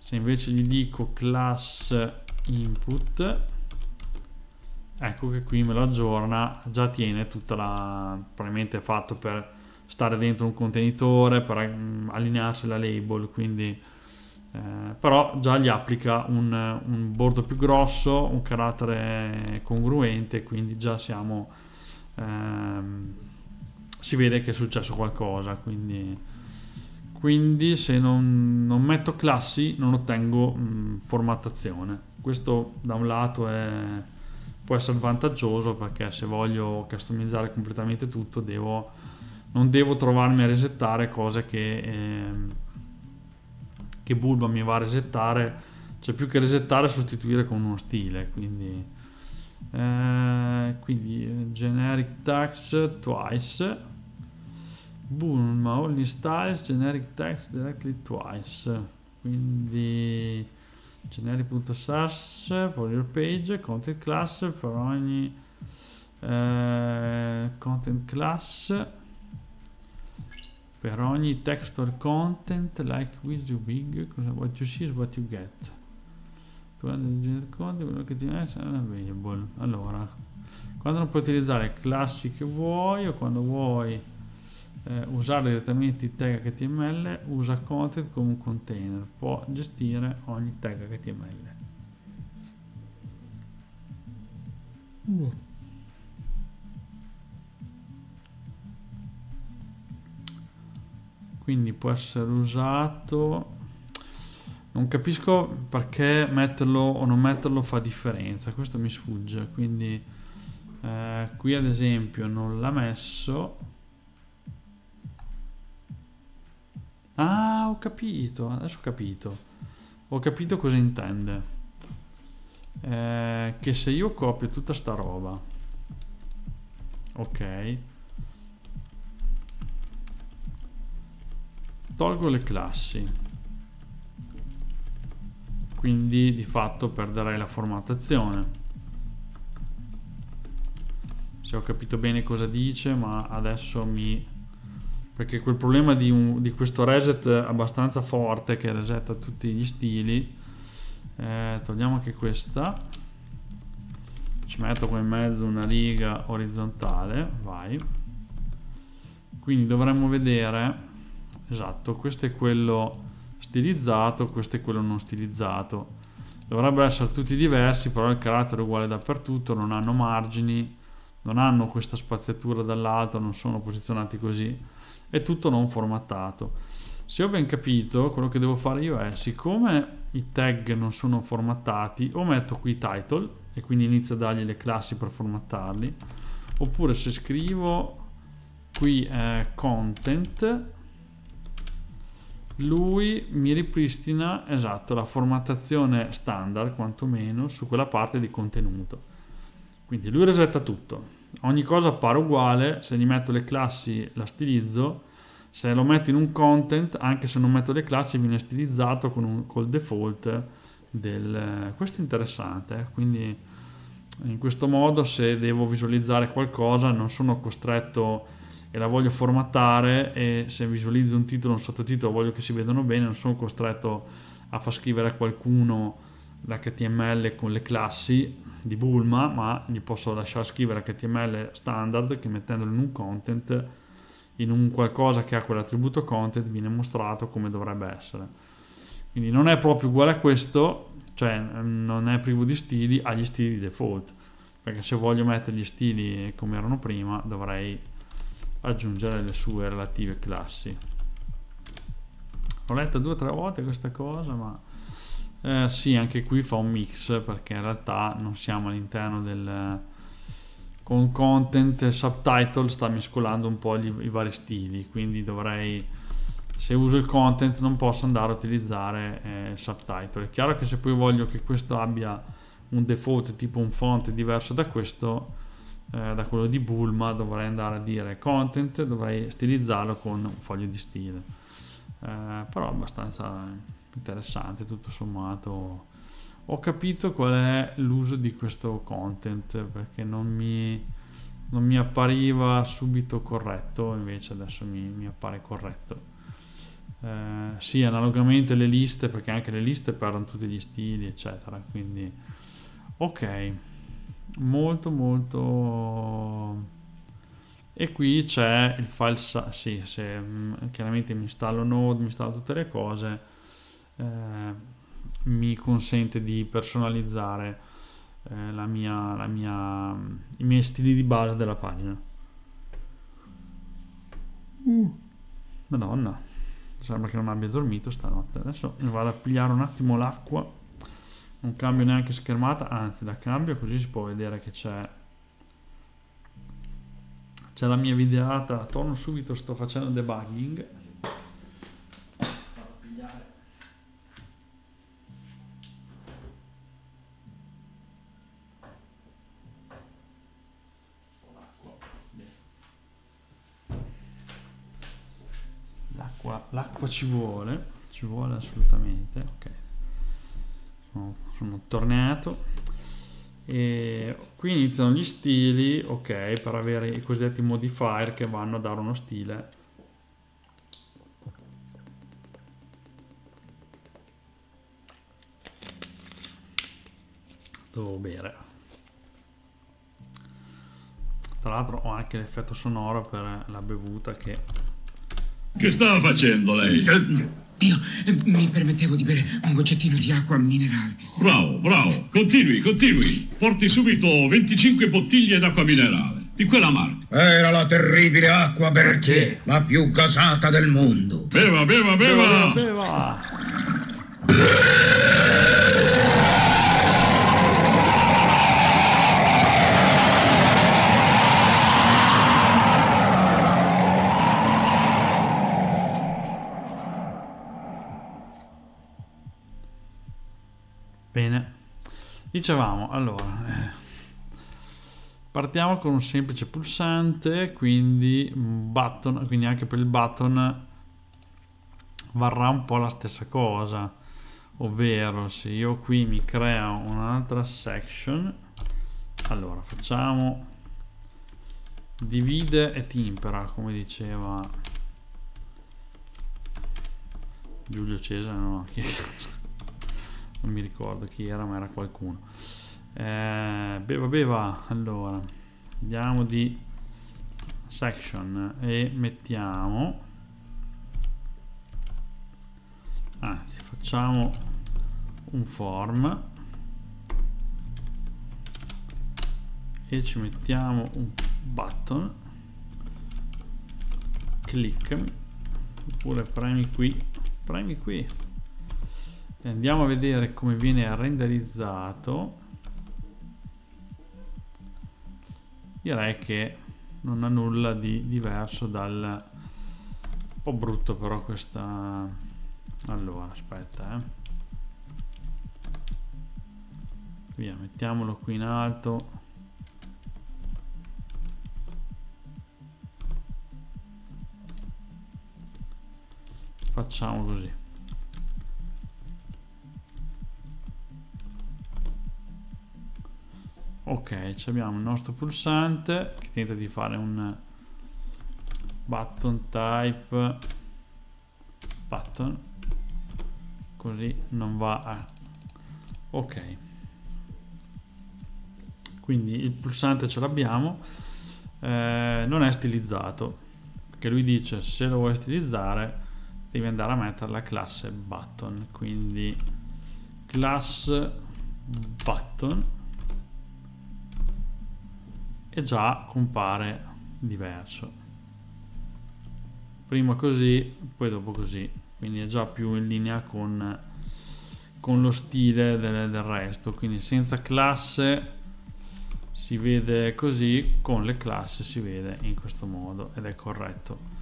Se invece gli dico class input ecco che qui me lo aggiorna già tiene tutta la probabilmente è fatto per stare dentro un contenitore per mm, allinearsi la label quindi eh, però già gli applica un, un, bordo più grosso, un carattere congruente, quindi già siamo, ehm, si vede che è successo qualcosa, quindi, quindi se non, non, metto classi non ottengo mh, formattazione. Questo da un lato è, può essere vantaggioso perché se voglio customizzare completamente tutto devo, non devo trovarmi a resettare cose che... Eh, che Bulba mi va a resettare, cioè più che resettare sostituire con uno stile, quindi, eh, quindi eh, generic tax twice, Bulma only styles generic text directly twice, quindi generic.sas for your page, content class per ogni eh, content class per ogni text or content like with you big what you see is what you get. Allora quando non puoi utilizzare classi che vuoi o quando vuoi eh, usare direttamente i tag HTML usa content come un container può gestire ogni tag HTML uh. quindi può essere usato non capisco perché metterlo o non metterlo fa differenza questo mi sfugge quindi eh, qui ad esempio non l'ha messo ah ho capito adesso ho capito. Ho capito cosa intende. Eh, che se io copio tutta sta roba ok tolgo le classi. Quindi di fatto perderei la formattazione. Se ho capito bene cosa dice ma adesso mi perché quel problema di, un, di questo reset abbastanza forte che resetta tutti gli stili eh, togliamo anche questa. Ci metto qua in mezzo una riga orizzontale vai. Quindi dovremmo vedere esatto questo è quello stilizzato questo è quello non stilizzato. Dovrebbero essere tutti diversi però il carattere è uguale dappertutto non hanno margini non hanno questa spaziatura dall'alto non sono posizionati così è tutto non formattato. Se ho ben capito quello che devo fare io è siccome i tag non sono formattati o metto qui title e quindi inizio a dargli le classi per formattarli oppure se scrivo qui eh, content lui mi ripristina esatto la formattazione standard quantomeno su quella parte di contenuto. Quindi lui resetta tutto ogni cosa appare uguale se gli metto le classi la stilizzo se lo metto in un content anche se non metto le classi viene stilizzato con un, col default del questo è interessante eh? quindi in questo modo se devo visualizzare qualcosa non sono costretto e la voglio formattare e se visualizzo un titolo, un sottotitolo, voglio che si vedano bene, non sono costretto a far scrivere a qualcuno l'HTML con le classi di Bulma, ma gli posso lasciare scrivere HTML standard che mettendolo in un content, in un qualcosa che ha quell'attributo content, viene mostrato come dovrebbe essere. Quindi non è proprio uguale a questo, cioè non è privo di stili, ha gli stili di default, perché se voglio mettere gli stili come erano prima dovrei aggiungere le sue relative classi. Ho letto due o tre volte questa cosa, ma eh, sì, anche qui fa un mix perché in realtà non siamo all'interno del con content e subtitle sta mescolando un po' gli, i vari stili, quindi dovrei se uso il content non posso andare a utilizzare eh, il subtitle. È chiaro che se poi voglio che questo abbia un default tipo un font diverso da questo eh, da quello di Bulma dovrei andare a dire content, dovrei stilizzarlo con un foglio di stile. Eh, però abbastanza interessante tutto sommato. Ho capito qual è l'uso di questo content perché non mi, non mi appariva subito corretto, invece adesso mi, mi appare corretto. Eh, sì, analogamente le liste, perché anche le liste perdono tutti gli stili, eccetera. Quindi, ok molto molto e qui c'è il file sì, se mm, chiaramente mi installo Node, mi installo tutte le cose eh, mi consente di personalizzare eh, la mia, la mia, mm, i miei stili di base della pagina. Uh. madonna sembra che non abbia dormito stanotte. Adesso vado a pigliare un attimo l'acqua. Non cambio neanche schermata anzi la cambio così si può vedere che c'è c'è la mia videata. Torno subito sto facendo debugging l'acqua, l'acqua ci vuole, ci vuole assolutamente, ok, sono, sono tornato. E qui iniziano gli stili, ok, per avere i cosiddetti modifier che vanno a dare uno stile. Devo bere. Tra l'altro ho anche l'effetto sonoro per la bevuta che che stava facendo lei? Io eh, mi permettevo di bere un goccettino di acqua minerale. Bravo, bravo. Continui, continui. Porti subito 25 bottiglie d'acqua minerale. Di quella marca. Era la terribile acqua perché la più gasata del mondo. Beva, beva, beva. beva. Bene, dicevamo allora, eh, partiamo con un semplice pulsante, quindi button, quindi anche per il button varrà un po' la stessa cosa, ovvero se io qui mi creo un'altra section, allora facciamo divide e timpera, come diceva Giulio Cesare, no, non mi ricordo chi era ma era qualcuno. Eh, beva beva allora. Andiamo di section e mettiamo. Anzi facciamo un form. E ci mettiamo un button. Click. Oppure premi qui. Premi qui e andiamo a vedere come viene renderizzato. Direi che non ha nulla di diverso dal un po' brutto però questa. Allora aspetta eh. Via mettiamolo qui in alto. Facciamo così ok abbiamo il nostro pulsante che tenta di fare un button type. Button. Così non va a ok. Quindi il pulsante ce l'abbiamo. Eh, non è stilizzato. Perché lui dice se lo vuoi stilizzare devi andare a mettere la classe button. Quindi class button e già compare diverso. Prima così poi dopo così. Quindi è già più in linea con, con lo stile del, del resto. Quindi senza classe si vede così con le classi si vede in questo modo ed è corretto.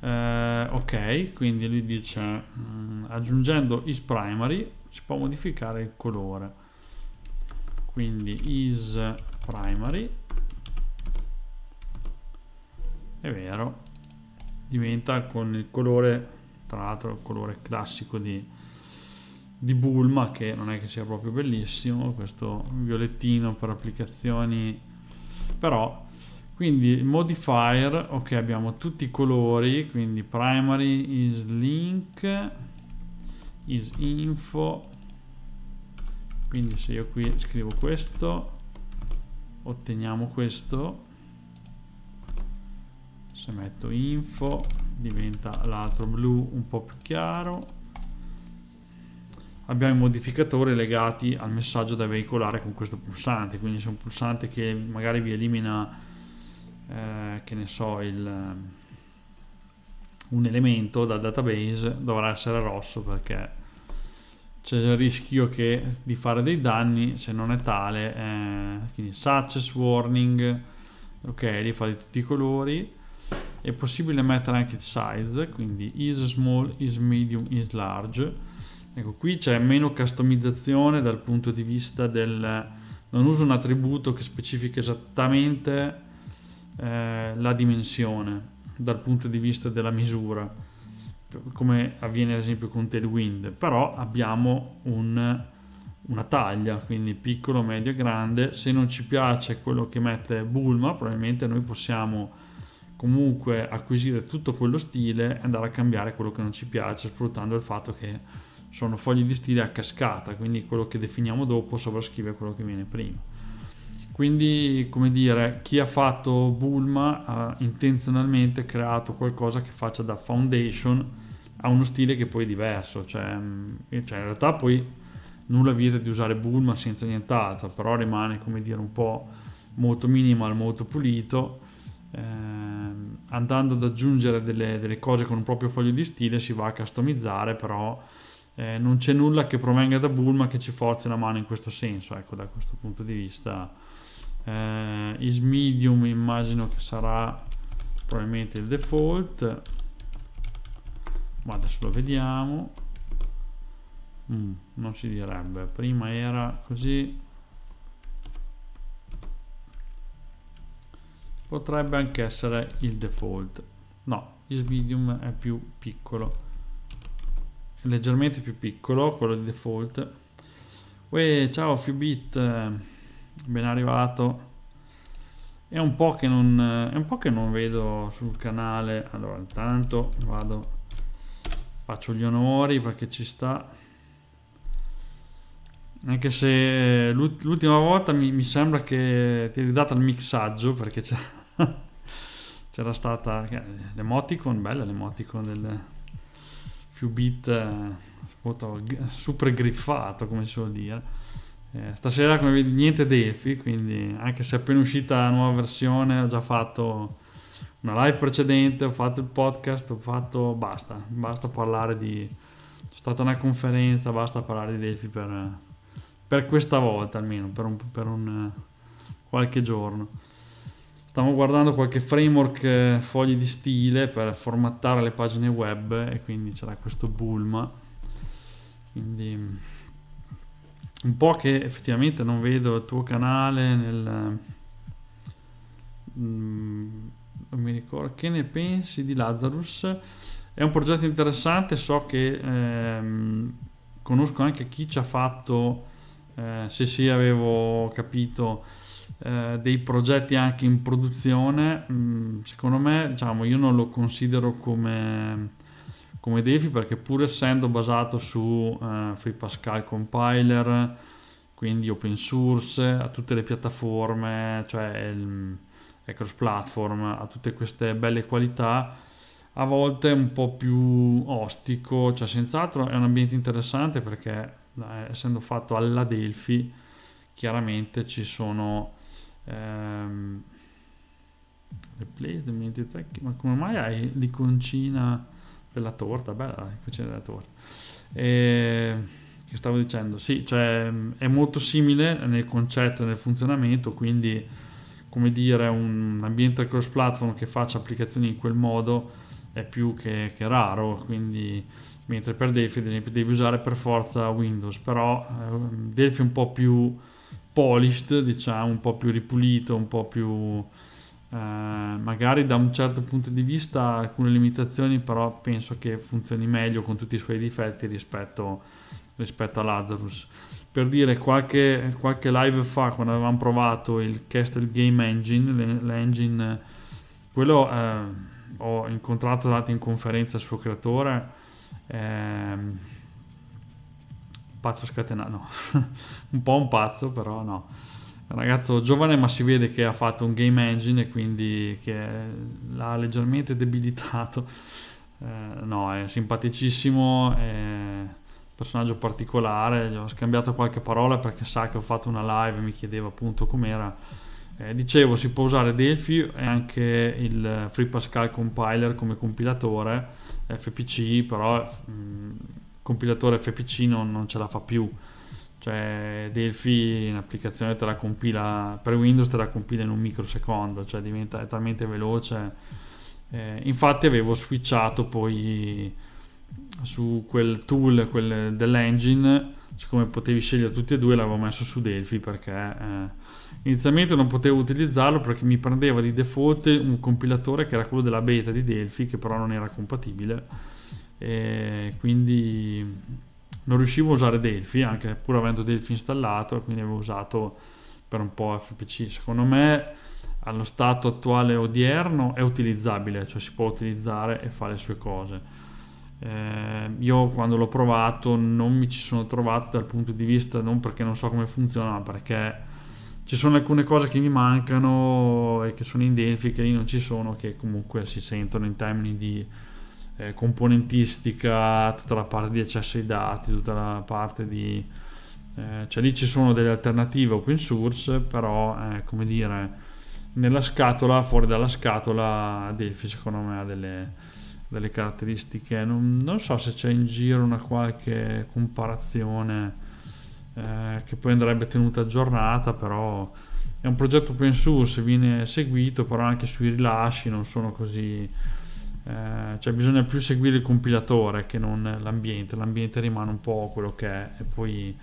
Eh, ok quindi lui dice mh, mm, aggiungendo is primary si può modificare il colore. Quindi is primary è vero. Diventa con il colore tra l'altro il colore classico di, di Bulma che non è che sia proprio bellissimo questo violettino per applicazioni. Però quindi modifier ok abbiamo tutti i colori quindi primary is link is info. Quindi se io qui scrivo questo otteniamo questo se metto info diventa l'altro blu un po' più chiaro. Abbiamo i modificatori legati al messaggio da veicolare con questo pulsante quindi se un pulsante che magari vi elimina eh, che ne so il, un elemento dal database dovrà essere rosso perché c'è il rischio che, di fare dei danni se non è tale eh, quindi success warning ok li fa di tutti i colori è possibile mettere anche il size quindi is small is medium is large. Ecco qui c'è meno customizzazione dal punto di vista del non uso un attributo che specifica esattamente eh, la dimensione dal punto di vista della misura come avviene ad esempio con Tailwind però abbiamo un, una taglia quindi piccolo medio grande. Se non ci piace quello che mette Bulma probabilmente noi possiamo comunque acquisire tutto quello stile e andare a cambiare quello che non ci piace sfruttando il fatto che sono fogli di stile a cascata, quindi quello che definiamo dopo sovrascrive quello che viene prima. Quindi, come dire, chi ha fatto Bulma ha intenzionalmente creato qualcosa che faccia da foundation a uno stile che poi è diverso, cioè, mm, cioè in realtà poi nulla vieta di usare Bulma senza nient'altro, però rimane, come dire, un po' molto minimal, molto pulito. Eh, andando ad aggiungere delle, delle, cose con un proprio foglio di stile si va a customizzare, però eh, non c'è nulla che provenga da Bulma che ci forzi la mano in questo senso, ecco, da questo punto di vista. Eh, is medium immagino che sarà probabilmente il default, ma adesso lo vediamo. Mm, non si direbbe, prima era così. Potrebbe anche essere il default. No, is medium è più piccolo leggermente più piccolo, quello di default. Uè, ciao Fubit, ben arrivato. È un, po che non, è un po' che non vedo sul canale. Allora, intanto vado, faccio gli onori perché ci sta. Anche se l'ultima volta mi, mi, sembra che ti eri dato il mixaggio perché c'era stata l'emoticon, bella l'emoticon del, più beat eh, super griffato come si suol dire. Eh, stasera come vedi niente Delphi quindi anche se è appena uscita la nuova versione ho già fatto una live precedente ho fatto il podcast ho fatto basta. Basta parlare di è stata una conferenza basta parlare di Delphi per, per questa volta almeno per un, per un qualche giorno Stiamo guardando qualche framework eh, fogli di stile per formattare le pagine web e quindi c'era questo Bulma. Quindi un po' che effettivamente non vedo il tuo canale nel... Mm, non mi ricordo che ne pensi di Lazarus. È un progetto interessante, so che ehm, conosco anche chi ci ha fatto, eh, se sì avevo capito, eh, dei progetti anche in produzione, mm, secondo me diciamo, io non lo considero come, come Defi perché pur essendo basato su eh, Free Pascal Compiler, quindi open source, a tutte le piattaforme, cioè è cross platform, ha tutte queste belle qualità, a volte è un po' più ostico, cioè senz'altro è un ambiente interessante perché eh, essendo fatto alla Delphi chiaramente ci sono ehm, replace the mint ma come mai hai l'iconcina della torta? Bella l'iconcina della torta. E, che stavo dicendo? Sì cioè è molto simile nel concetto e nel funzionamento quindi come dire un ambiente cross platform che faccia applicazioni in quel modo è più che, che raro quindi mentre per Delphi ad esempio devi usare per forza Windows però eh, Delphi è un po' più polished, diciamo, un po' più ripulito, un po' più... Eh, magari da un certo punto di vista alcune limitazioni, però penso che funzioni meglio con tutti i suoi difetti rispetto, rispetto a Lazarus. Per dire, qualche, qualche live fa, quando avevamo provato il Castle Game Engine, l'engine, quello eh, ho incontrato dato in conferenza il suo creatore. Eh, pazzo scatenato, no. un po' un pazzo, però no. Ragazzo giovane, ma si vede che ha fatto un game engine e quindi che l'ha leggermente debilitato. Eh, no, è simpaticissimo, è personaggio particolare. Gli ho scambiato qualche parola perché sa che ho fatto una live e mi chiedeva appunto com'era. Eh, dicevo, si può usare Delphi e anche il Free Pascal Compiler come compilatore FPC, però mh, compilatore FPC non, non ce la fa più. Cioè Delphi in applicazione te la compila per Windows te la compila in un microsecondo cioè diventa talmente veloce. Eh, infatti avevo switchato poi su quel tool quel dell'engine. Siccome potevi scegliere tutti e due l'avevo messo su Delphi perché eh, inizialmente non potevo utilizzarlo perché mi prendeva di default un compilatore che era quello della beta di Delphi che però non era compatibile e quindi non riuscivo a usare Delphi anche pur avendo Delphi installato quindi avevo usato per un po' FPC secondo me allo stato attuale odierno è utilizzabile cioè si può utilizzare e fare le sue cose. Eh, io quando l'ho provato non mi ci sono trovato dal punto di vista non perché non so come funziona, ma perché ci sono alcune cose che mi mancano e che sono in Delphi che lì non ci sono, che comunque si sentono in termini di eh, componentistica, tutta la parte di accesso ai dati, tutta la parte di... Eh, cioè lì ci sono delle alternative open source, però eh, come dire, nella scatola, fuori dalla scatola, Delphi secondo me ha delle, delle caratteristiche, non, non, so se c'è in giro una qualche comparazione eh, che poi andrebbe tenuta aggiornata, però è un progetto open source, viene seguito, però anche sui rilasci non sono così eh, cioè bisogna più seguire il compilatore che non l'ambiente, l'ambiente rimane un po' quello che è. E poi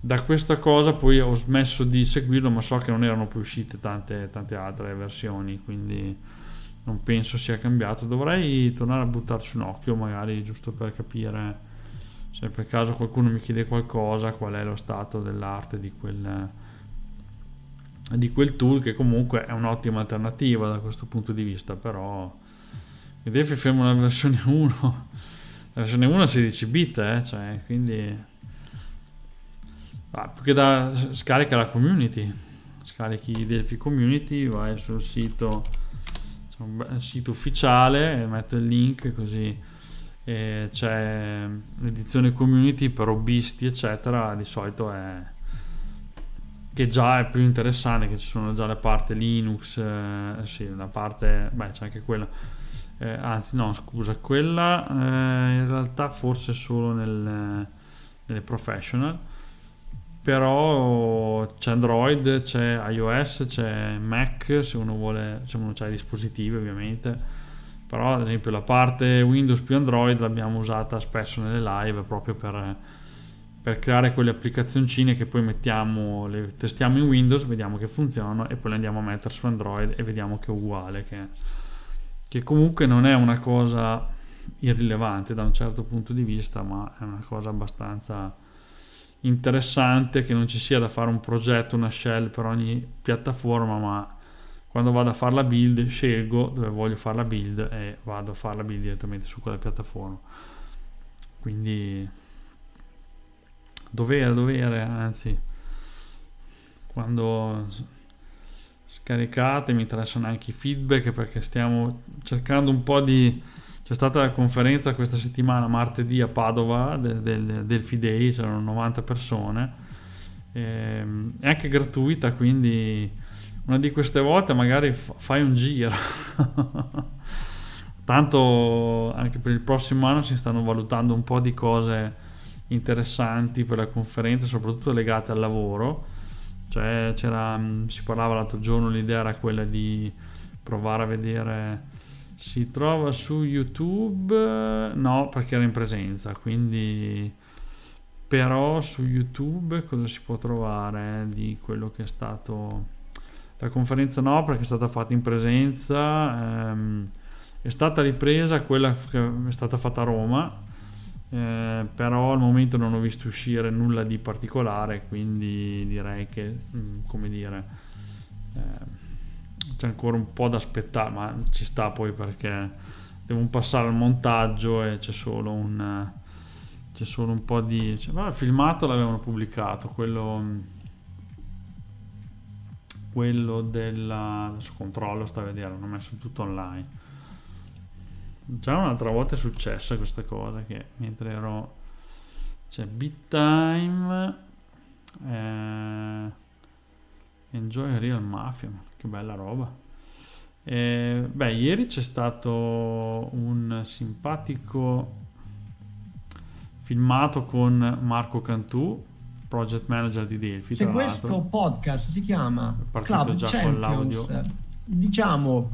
da questa cosa poi ho smesso di seguirlo ma so che non erano più uscite tante, tante altre versioni quindi non penso sia cambiato. Dovrei tornare a buttarci un occhio magari giusto per capire se per caso qualcuno mi chiede qualcosa qual è lo stato dell'arte di quel, di quel tool che comunque è un'ottima alternativa da questo punto di vista però Vedete fermo la versione 1 la versione 1 è 16 bit eh, cioè, quindi ah, più che da scarica la community. Scarichi Delphi community vai sul sito un sito ufficiale metto il link così c'è l'edizione community per hobbisti eccetera di solito è che già è più interessante che ci sono già le parti Linux eh, sì la parte beh c'è anche quella eh, anzi no scusa quella eh, in realtà forse solo nel, nelle professional però c'è Android, c'è iOS, c'è Mac se uno vuole, se uno ha i dispositivi ovviamente. Però ad esempio la parte Windows più Android l'abbiamo usata spesso nelle live proprio per, per creare quelle applicazioncine che poi mettiamo, le testiamo in Windows, vediamo che funzionano e poi le andiamo a mettere su Android e vediamo che è uguale che che comunque non è una cosa irrilevante da un certo punto di vista, ma è una cosa abbastanza interessante che non ci sia da fare un progetto, una shell per ogni piattaforma, ma quando vado a fare la build scelgo dove voglio fare la build e vado a fare la build direttamente su quella piattaforma. Quindi dovere, dovere, anzi, quando scaricate, mi interessano anche i feedback perché stiamo cercando un po' di... C'è stata la conferenza questa settimana, martedì a Padova, del, del, del Fidei, c'erano 90 persone, e, ehm, è anche gratuita, quindi una di queste volte magari fai un giro. Tanto anche per il prossimo anno si stanno valutando un po' di cose interessanti per la conferenza, soprattutto legate al lavoro cioè, mm, si parlava l'altro giorno, l'idea era quella di provare a vedere. Si trova su YouTube? No, perché era in presenza, quindi però su YouTube cosa si può trovare di quello che è stato la conferenza no perché è stata fatta in presenza ehm, è stata ripresa quella che è stata fatta a Roma eh, però al momento non ho visto uscire nulla di particolare, quindi direi che, mm, come dire, eh, c'è ancora un po' da aspettare, ma ci sta poi perché devo passare al montaggio e c'è solo un, c'è solo un po' di... Cioè, il filmato l'avevano pubblicato, quello, quello della... adesso controllo, sta a vedere, hanno messo tutto online Già un'altra volta è successa questa cosa che mentre ero... C'è Beat Time... Eh, Enjoy Real Mafia, che bella roba. Eh, beh, ieri c'è stato un simpatico filmato con Marco Cantù, project manager di Delphi. Se questo podcast si chiama Club Champions, diciamo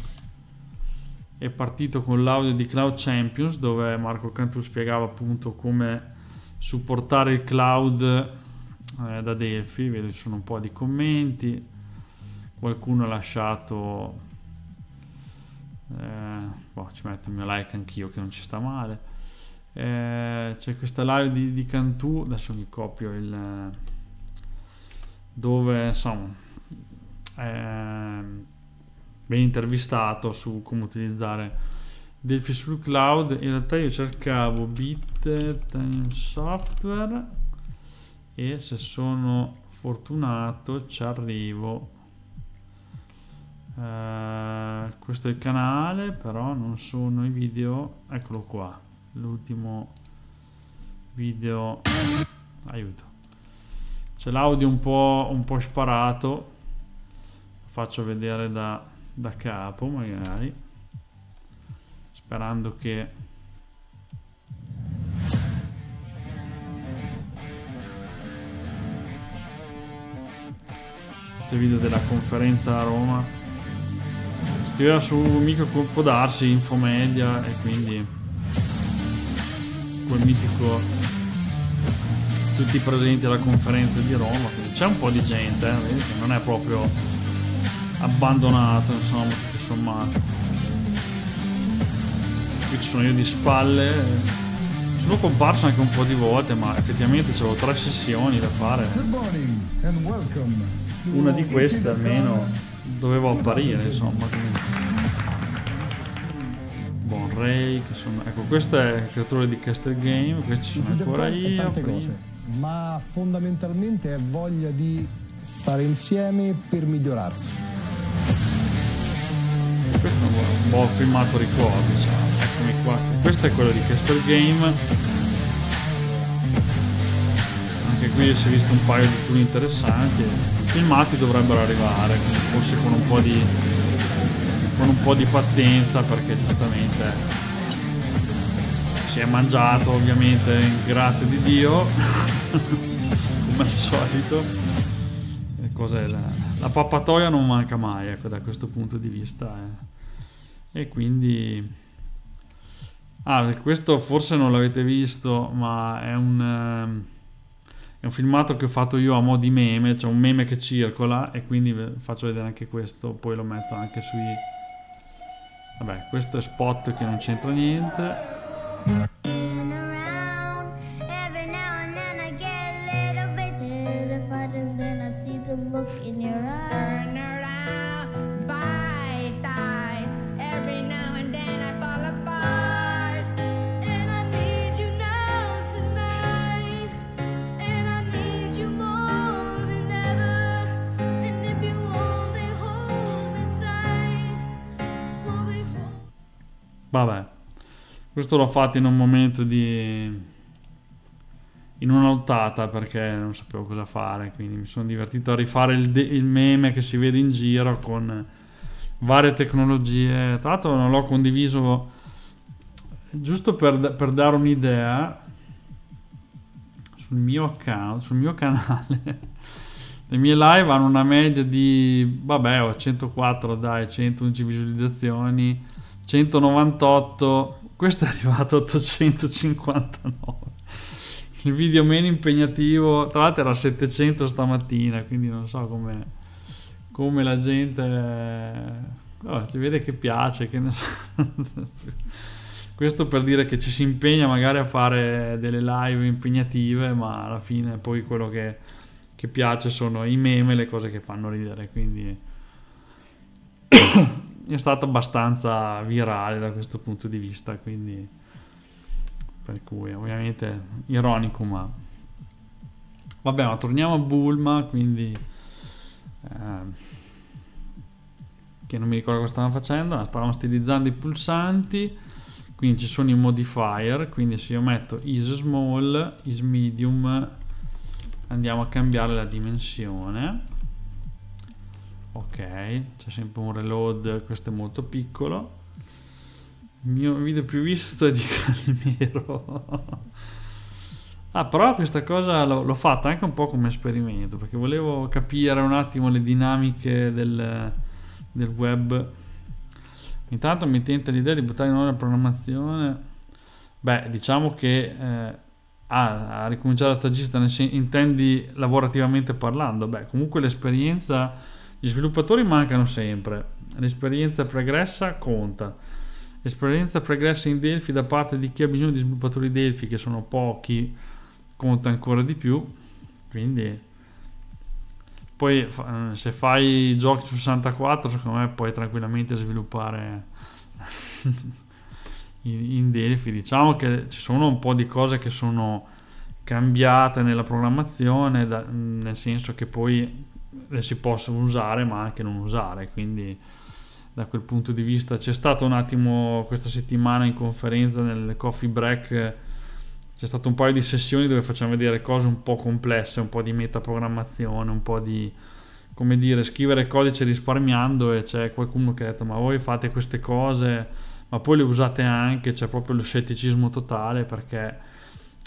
è partito con l'audio di Cloud Champions dove Marco Cantù spiegava appunto come supportare il cloud eh, da Delphi, vedo ci sono un po' di commenti, qualcuno ha lasciato, eh, boh, ci metto il mio like anch'io che non ci sta male, eh, c'è questa live di, di Cantù, adesso mi copio il... dove insomma... Eh, ben intervistato su come utilizzare Delphi sul cloud. In realtà io cercavo bit time software e se sono fortunato ci arrivo. Uh, questo è il canale però non sono i video. Eccolo qua l'ultimo video. Aiuto. C'è l'audio un po', un po' sparato. Faccio vedere da, da capo magari. Sperando che questo video della conferenza a Roma scriveva su mica può darsi infomedia e quindi quel mitico tutti presenti alla conferenza di Roma c'è un po' di gente eh, non è proprio abbandonato insomma tutto sommato. Qui ci sono io di spalle. Sono comparso anche un po' di volte ma effettivamente avevo tre sessioni da fare. Una di queste almeno dovevo apparire insomma Bon Ray che sono ecco questo è il creatore di Castle Game questi sono ancora io ma fondamentalmente è voglia di stare insieme per migliorarsi questo è un buon filmato ricordo diciamo. qua. Questo è quello di Castle Game. Anche qui si è visto un paio di tool interessanti. I filmati dovrebbero arrivare forse con un po' di con un po' di pazienza perché giustamente si è mangiato ovviamente grazie di Dio come al solito. Cos'è la, la pappatoia non manca mai ecco da questo punto di vista eh. e quindi ah questo forse non l'avete visto ma è un ehm, è un filmato che ho fatto io a mo' di meme c'è cioè un meme che circola e quindi faccio vedere anche questo poi lo metto anche sui vabbè questo è spot che non c'entra niente questo l'ho fatto in un momento di in una nottata perché non sapevo cosa fare, quindi mi sono divertito a rifare il, il meme che si vede in giro con varie tecnologie. Tra l'altro non l'ho condiviso giusto per, per dare un'idea sul mio account, sul mio canale. Le mie live hanno una media di, vabbè, ho 104 dai, 111 visualizzazioni, 198, questo è arrivato a 859 il video meno impegnativo, tra l'altro era 700 stamattina, quindi non so come, come la gente... Oh, si vede che piace, che so. questo per dire che ci si impegna magari a fare delle live impegnative, ma alla fine poi quello che, che piace sono i meme, le cose che fanno ridere, quindi è stato abbastanza virale da questo punto di vista, quindi per cui ovviamente ironico ma vabbè ma torniamo a Bulma quindi eh, che non mi ricordo cosa stavamo facendo stavamo stilizzando i pulsanti quindi ci sono i modifier quindi se io metto is small is medium andiamo a cambiare la dimensione ok c'è sempre un reload questo è molto piccolo il mio video più visto è di Calimero. ah, però questa cosa l'ho, fatta anche un po' come esperimento, perché volevo capire un attimo le dinamiche del, del web. Intanto mi tenta l'idea di buttare in ora la programmazione. Beh, diciamo che eh, ah, a ricominciare da stagista intendi lavorativamente parlando. Beh, comunque l'esperienza, gli sviluppatori mancano sempre. L'esperienza pregressa conta L'esperienza pregressa in Delphi da parte di chi ha bisogno di sviluppatori Delphi, che sono pochi, conta ancora di più. Quindi, poi se fai giochi su 64, secondo me puoi tranquillamente sviluppare in, Delphi. Diciamo che ci sono un po' di cose che sono cambiate nella programmazione, da, nel senso che poi si possono usare ma anche non usare, quindi da quel punto di vista c'è stato un attimo questa settimana in conferenza nel coffee break c'è stato un paio di sessioni dove facciamo vedere cose un po' complesse, un po' di metaprogrammazione, un po' di come dire, scrivere codice risparmiando e c'è qualcuno che ha detto ma voi fate queste cose? Ma poi le usate anche, c'è proprio lo scetticismo totale perché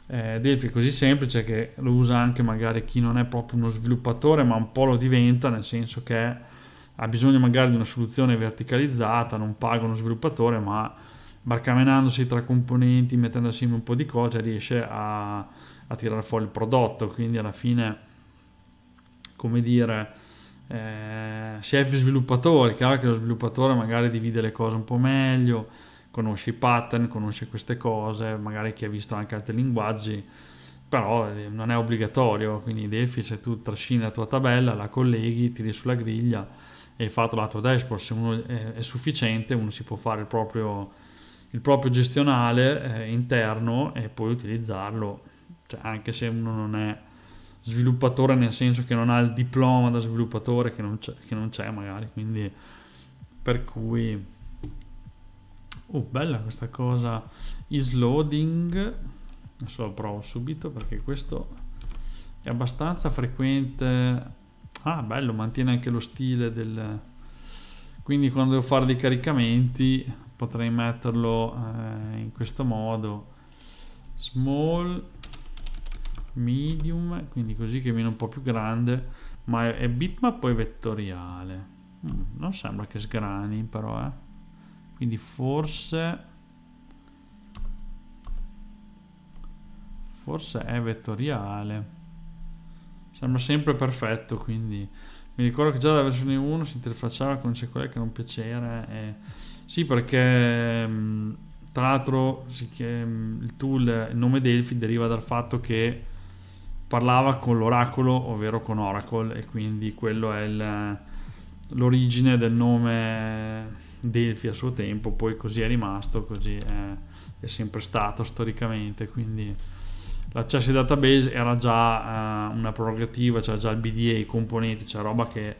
eh, Delphi è così semplice che lo usa anche magari chi non è proprio uno sviluppatore ma un po' lo diventa nel senso che ha bisogno magari di una soluzione verticalizzata, non paga uno sviluppatore ma barcamenandosi tra componenti, mettendo assieme un po' di cose riesce a, a tirare fuori il prodotto. Quindi alla fine come dire eh, si è sviluppatori, chiaro che lo sviluppatore magari divide le cose un po' meglio, conosce i pattern, conosce queste cose, magari chi ha visto anche altri linguaggi, però eh, non è obbligatorio, quindi Delphi se tu trascini la tua tabella, la colleghi, tiri sulla griglia e hai fatto la tua dashboard, se uno è, è sufficiente uno si può fare il proprio, il proprio gestionale eh, interno e poi utilizzarlo, cioè, anche se uno non è sviluppatore nel senso che non ha il diploma da sviluppatore che non c'è, che non c'è magari quindi per cui oh bella questa cosa. Is loading. Adesso lo provo subito perché questo è abbastanza frequente. Ah bello mantiene anche lo stile del quindi quando devo fare dei caricamenti potrei metterlo eh, in questo modo. Small medium quindi così che viene un po' più grande ma è, bitmap è vettoriale? Mm, non sembra che sgrani però eh quindi forse forse è vettoriale. Sembra sempre perfetto quindi. Mi ricordo che già dalla versione 1 si interfacciava con c'è quella che non piacere e... sì perché mm, tra l'altro il tool il nome Delphi deriva dal fatto che parlava con l'oracolo, ovvero con Oracle, e quindi quello è l'origine del nome Delphi a suo tempo, poi così è rimasto, così è, è sempre stato storicamente, quindi l'accesso ai database era già uh, una prerogativa, c'era già il BDA, i componenti, c'è roba che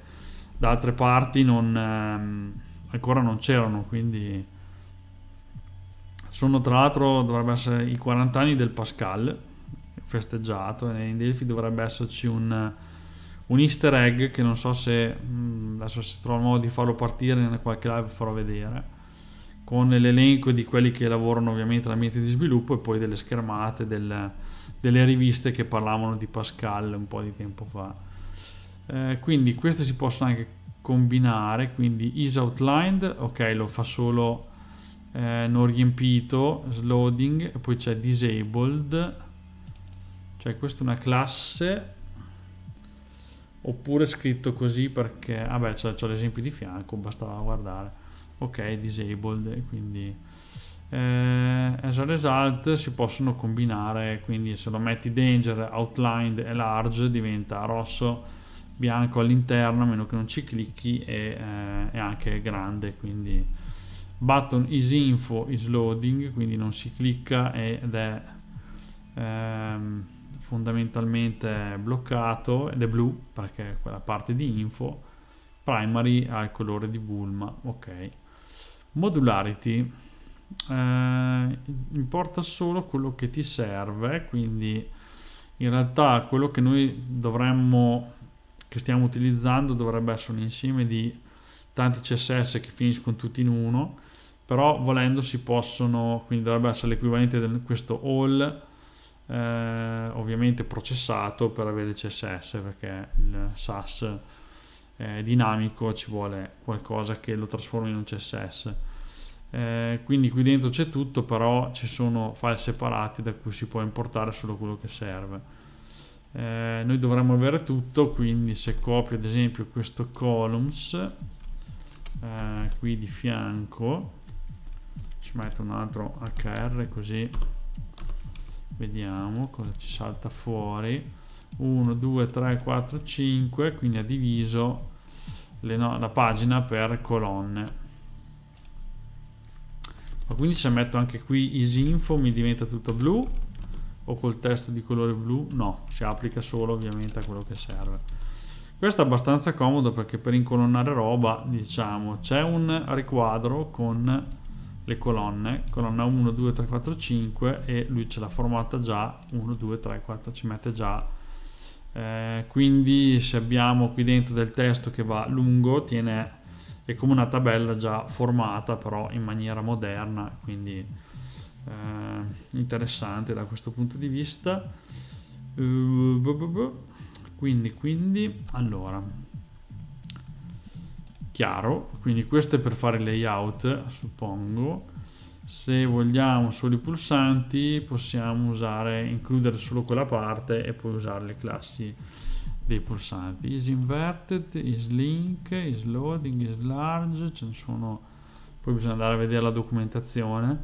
da altre parti non, um, ancora non c'erano, quindi sono tra l'altro dovrebbe essere i 40 anni del Pascal festeggiato e in Delphi dovrebbe esserci un, un easter egg che non so se mm, adesso se trovo il modo di farlo partire in qualche live farò vedere. Con l'elenco di quelli che lavorano ovviamente all'ambiente di sviluppo e poi delle schermate del, delle riviste che parlavano di Pascal un po' di tempo fa. Eh, quindi queste si possono anche combinare quindi is outlined ok lo fa solo eh, non riempito loading poi c'è disabled cioè questa è una classe oppure scritto così perché vabbè c'è, c'è l'esempio di fianco bastava guardare. Ok disabled quindi eh, as a result si possono combinare quindi se lo metti danger outlined e large diventa rosso bianco all'interno a meno che non ci clicchi e eh, è anche grande quindi button is info is loading quindi non si clicca ed è ehm, fondamentalmente bloccato ed è blu perché è quella parte di info primary ha il colore di Bulma ok. Modularity. Eh, importa solo quello che ti serve quindi in realtà quello che noi dovremmo che stiamo utilizzando dovrebbe essere un insieme di tanti CSS che finiscono tutti in uno però volendo si possono quindi dovrebbe essere l'equivalente di questo all eh, ovviamente processato per avere il CSS perché il SAS è dinamico ci vuole qualcosa che lo trasformi in un CSS eh, quindi qui dentro c'è tutto però ci sono file separati da cui si può importare solo quello che serve. Eh, noi dovremmo avere tutto quindi se copio ad esempio questo columns eh, qui di fianco ci metto un altro hr così vediamo cosa ci salta fuori. 1 2 3 4 5 quindi ha diviso no la pagina per colonne. Quindi se metto anche qui isinfo mi diventa tutto blu? O col testo di colore blu? No si applica solo ovviamente a quello che serve. Questo è abbastanza comodo perché per incolonnare roba diciamo c'è un riquadro con le colonne colonna 1 2 3 4 5 e lui ce l'ha formata già 1 2 3 4 ci mette già. Eh, quindi se abbiamo qui dentro del testo che va lungo tiene è come una tabella già formata però in maniera moderna quindi eh, interessante da questo punto di vista. Uh, quindi quindi allora chiaro. Quindi questo è per fare layout suppongo. Se vogliamo solo i pulsanti possiamo usare includere solo quella parte e poi usare le classi dei pulsanti. Is inverted is link is loading is large ce ne sono. Poi bisogna andare a vedere la documentazione.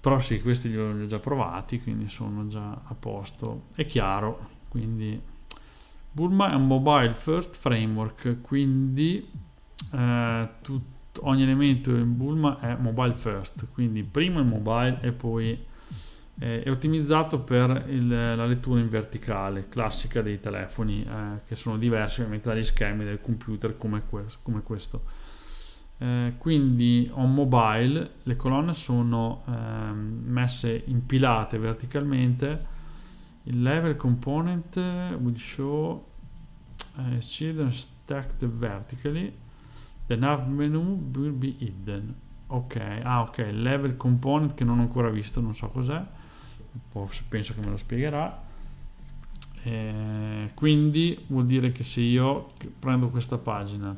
Però sì questi li ho, li ho già provati quindi sono già a posto. È chiaro quindi Bulma è un mobile first framework quindi eh, tutto ogni elemento in Bulma è mobile first, quindi prima il mobile e poi eh, è ottimizzato per il, la lettura in verticale, classica dei telefoni eh, che sono diversi ovviamente dagli schemi del computer come, questo. Come questo. Eh, quindi on mobile le colonne sono ehm, messe impilate verticalmente il level component will show uh, children stacked vertically The nav menu will be hidden. Ok, ah ok, level component che non ho ancora visto, non so cos'è. Penso che me lo spiegherà. Eh, quindi vuol dire che se io prendo questa pagina,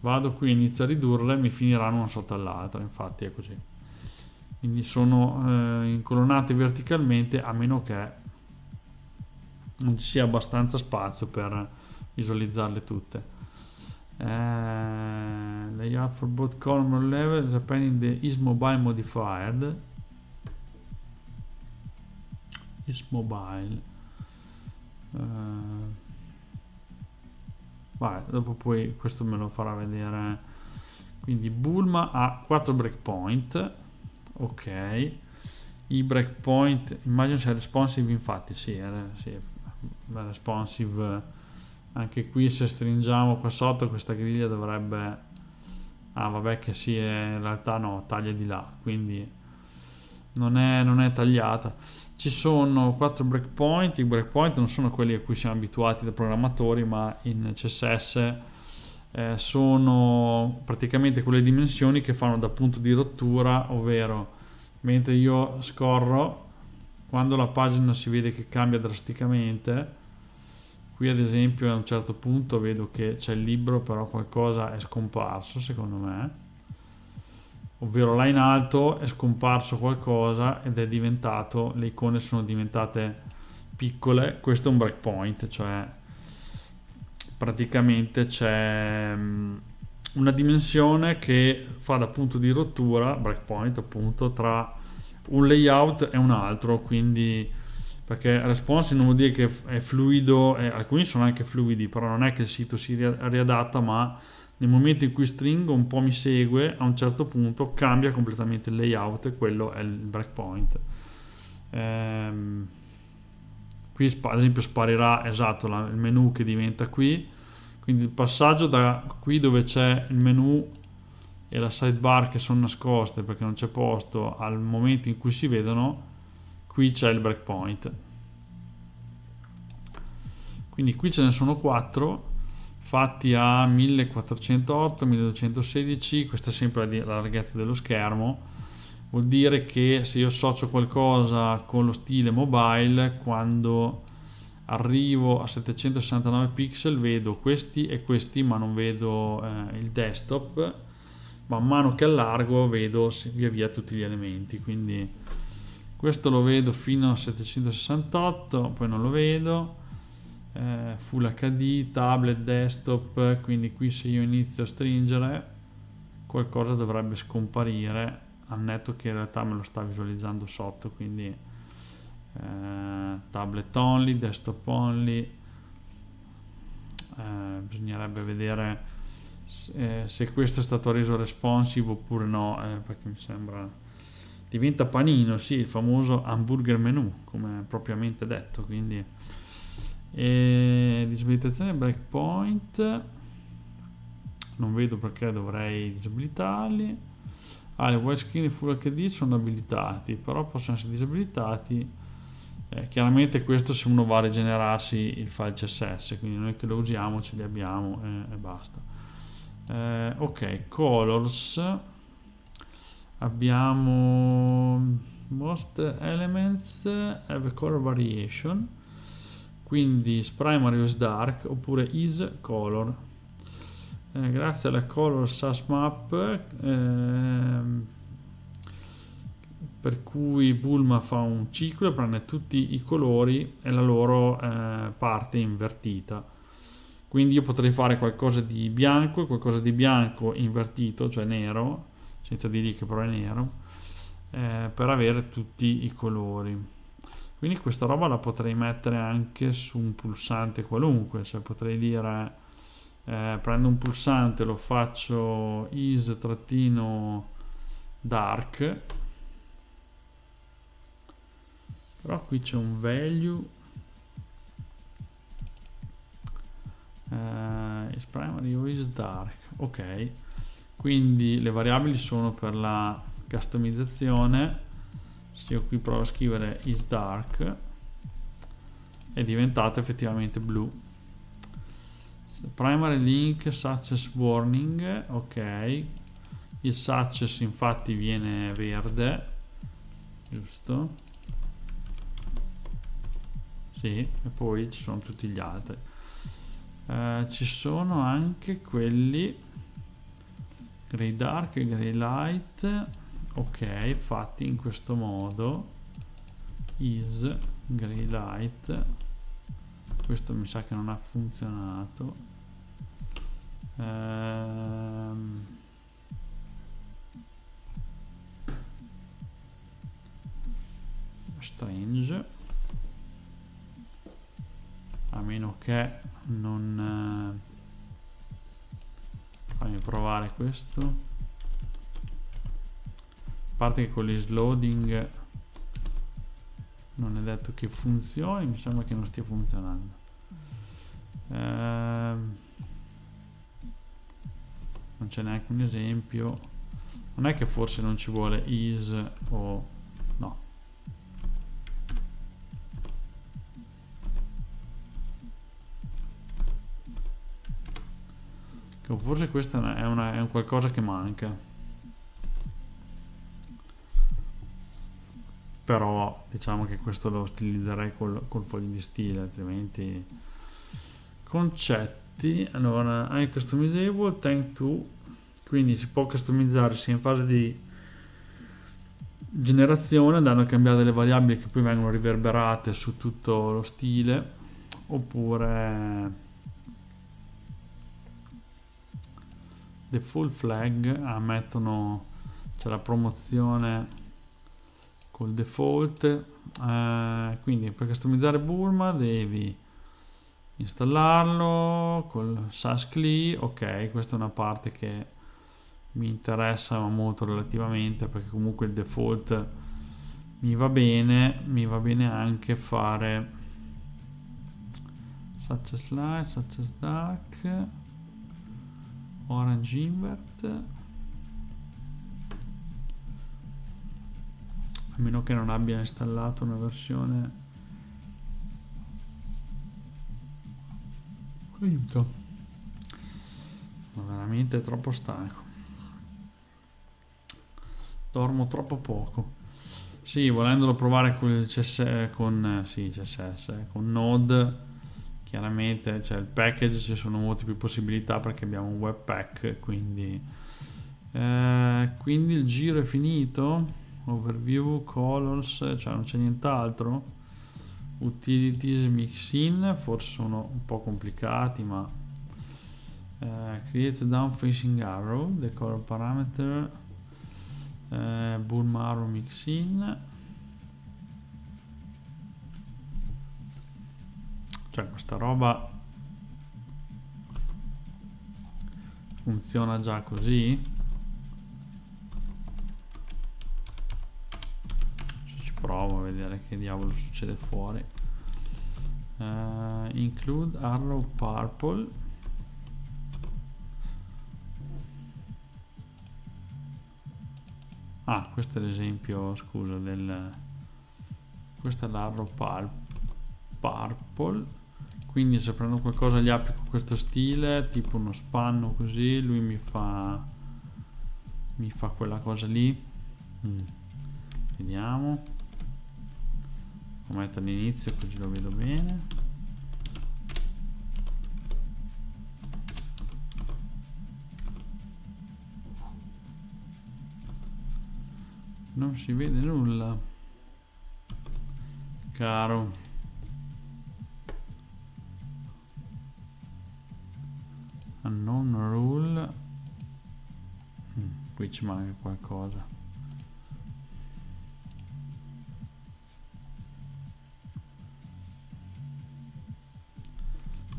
vado qui e inizio a ridurle, mi finiranno una sotto all'altra. Infatti è così. Quindi sono eh, incolonnate verticalmente a meno che non ci sia abbastanza spazio per visualizzarle tutte. Uh, layout for both column or level depending the is mobile modified. Is mobile. Uh, vabbè, dopo poi questo me lo farà vedere. Quindi Bulma ha 4 breakpoint ok. I breakpoint immagino sia responsive infatti sì, è, sì, responsive. Anche qui se stringiamo qua sotto questa griglia dovrebbe ah vabbè che sì in realtà no taglia di là quindi non è, non è tagliata. Ci sono quattro breakpoint i breakpoint non sono quelli a cui siamo abituati da programmatori ma in CSS eh, sono praticamente quelle dimensioni che fanno da punto di rottura ovvero mentre io scorro quando la pagina si vede che cambia drasticamente Qui ad esempio a un certo punto vedo che c'è il libro, però qualcosa è scomparso secondo me. Ovvero là in alto è scomparso qualcosa ed è diventato, le icone sono diventate piccole. Questo è un breakpoint, cioè praticamente c'è mm, una dimensione che fa da punto di rottura, breakpoint appunto, tra un layout e un altro, quindi perché responsive non vuol dire che è fluido, eh, alcuni sono anche fluidi, però non è che il sito si riadatta, ma nel momento in cui stringo un po' mi segue, a un certo punto cambia completamente il layout e quello è il breakpoint. Ehm, qui ad esempio sparirà esatto la, il menu che diventa qui, quindi il passaggio da qui dove c'è il menu e la sidebar che sono nascoste perché non c'è posto al momento in cui si vedono qui c'è il breakpoint. Quindi qui ce ne sono 4 fatti a 1408 1216 questa è sempre la larghezza dello schermo vuol dire che se io associo qualcosa con lo stile mobile quando arrivo a 769 pixel vedo questi e questi ma non vedo eh, il desktop. Man mano che allargo vedo via via tutti gli elementi. Quindi questo lo vedo fino a 768 poi non lo vedo. Eh, full hd tablet desktop. Quindi qui se io inizio a stringere qualcosa dovrebbe scomparire al netto che in realtà me lo sta visualizzando sotto quindi eh, tablet only desktop only eh, bisognerebbe vedere se, eh, se questo è stato reso responsive oppure no, eh, perché mi sembra diventa panino, sì, il famoso hamburger menu, come propriamente detto, quindi e disabilitazione breakpoint non vedo perché dovrei disabilitarli ah, le widescreen e full HD sono abilitati però possono essere disabilitati. Eh, chiaramente questo se uno va a rigenerarsi il file CSS quindi noi che lo usiamo ce li abbiamo e, e basta. Eh, ok colors. Abbiamo most elements have color variation. Quindi primary is dark oppure is color eh, grazie alla color SAS map eh, per cui Bulma fa un ciclo e prende tutti i colori e la loro eh, parte invertita. Quindi io potrei fare qualcosa di bianco e qualcosa di bianco invertito cioè nero senza dire che però è nero eh, per avere tutti i colori. Quindi questa roba la potrei mettere anche su un pulsante qualunque cioè potrei dire eh, prendo un pulsante lo faccio is trattino dark. Però qui c'è un value. Eh, is primary o is dark. Ok. Quindi le variabili sono per la customizzazione. Se io qui provo a scrivere is dark è diventato effettivamente blu primary link success warning ok. Il success infatti viene verde giusto? Sì e poi ci sono tutti gli altri. Uh, ci sono anche quelli gray dark e gray light ok fatti in questo modo. Is gray light. Questo mi sa che non ha funzionato ehm. Strange. A meno che non eh, fammi provare questo. A parte che con l'isloading non è detto che funzioni mi sembra che non stia funzionando. Ehm, non c'è neanche un esempio. Non è che forse non ci vuole is o no. Forse questo è, una, è un qualcosa che manca. Però diciamo che questo lo stilizzerei col, col foglio di stile altrimenti concetti. Allora I customizable thank to quindi si può customizzare sia in fase di generazione andando a cambiare delle variabili che poi vengono riverberate su tutto lo stile oppure default flag ammettono c'è la promozione col default eh, quindi per customizzare Bulma devi installarlo col SAS-CLI ok questa è una parte che mi interessa molto relativamente perché comunque il default mi va bene mi va bene anche fare such as light such as dark orange invert. A meno che non abbia installato una versione. Aiuto. Ma veramente troppo stanco dormo troppo poco sì volendolo provare con CSS con, sì, CSS, con Node chiaramente cioè il package ci sono molte più possibilità perché abbiamo un webpack quindi eh, quindi il giro è finito overview, colors, cioè non c'è nient'altro. Utilities mixin, forse sono un po' complicati, ma uh, create down facing arrow, the color parameter, boom arrow mixin. Cioè questa roba funziona già così. Ci provo a vedere che diavolo succede fuori. Uh, include arrow purple ah questo è l'esempio scusa del questo è l'arrow purple. Quindi se prendo qualcosa gli applico questo stile tipo uno spanno così lui mi fa mi fa quella cosa lì. Mm. vediamo. Lo metto all'inizio così lo vedo bene non si vede nulla. Caro. Unknown rule mm, qui ci manca qualcosa.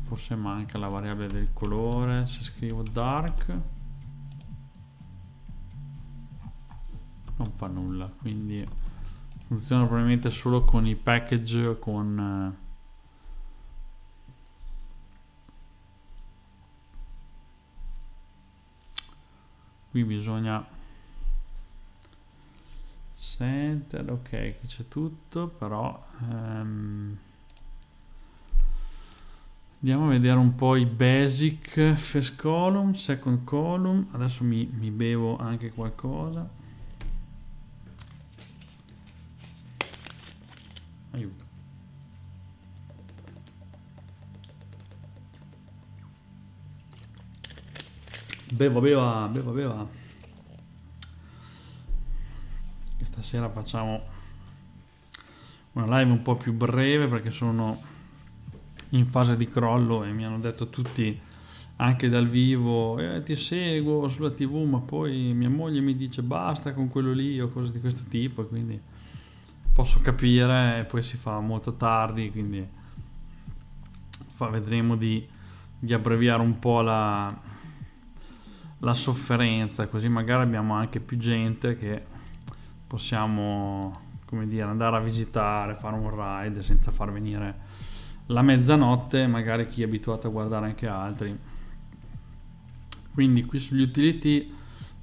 Forse manca la variabile del colore. Se scrivo dark fa nulla. Quindi funziona probabilmente solo con i package con eh, qui bisogna center ok qui c'è tutto però um, andiamo a vedere un po' i basic first column second column. Adesso mi, mi bevo anche qualcosa aiuto Beva, beva, beva, beva. Questa sera facciamo una live un po' più breve perché sono in fase di crollo e mi hanno detto tutti anche dal vivo eh, ti seguo sulla tv ma poi mia moglie mi dice basta con quello lì o cose di questo tipo quindi posso capire poi si fa molto tardi quindi fa, vedremo di, di abbreviare un po' la, la sofferenza, così magari abbiamo anche più gente che possiamo come dire, andare a visitare, fare un ride senza far venire la mezzanotte, magari chi è abituato a guardare anche altri. Quindi qui sugli utility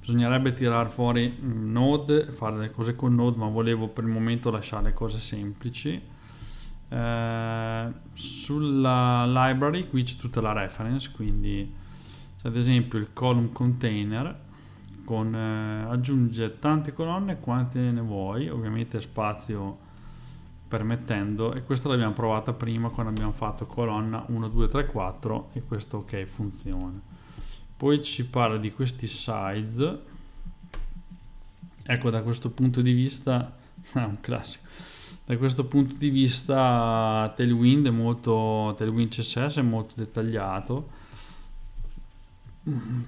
bisognerebbe tirare fuori Node, fare delle cose con Node, ma volevo per il momento lasciare cose semplici. Eh, sulla library qui c'è tutta la reference, quindi ad esempio il column container con, eh, aggiunge tante colonne quante ne vuoi ovviamente spazio permettendo e questo l'abbiamo provata prima quando abbiamo fatto colonna 1 2 3 4 e questo ok funziona poi ci parla di questi size. Ecco da questo punto di vista è un classico. Da questo punto di vista Tailwind è molto Tailwind CSS è molto dettagliato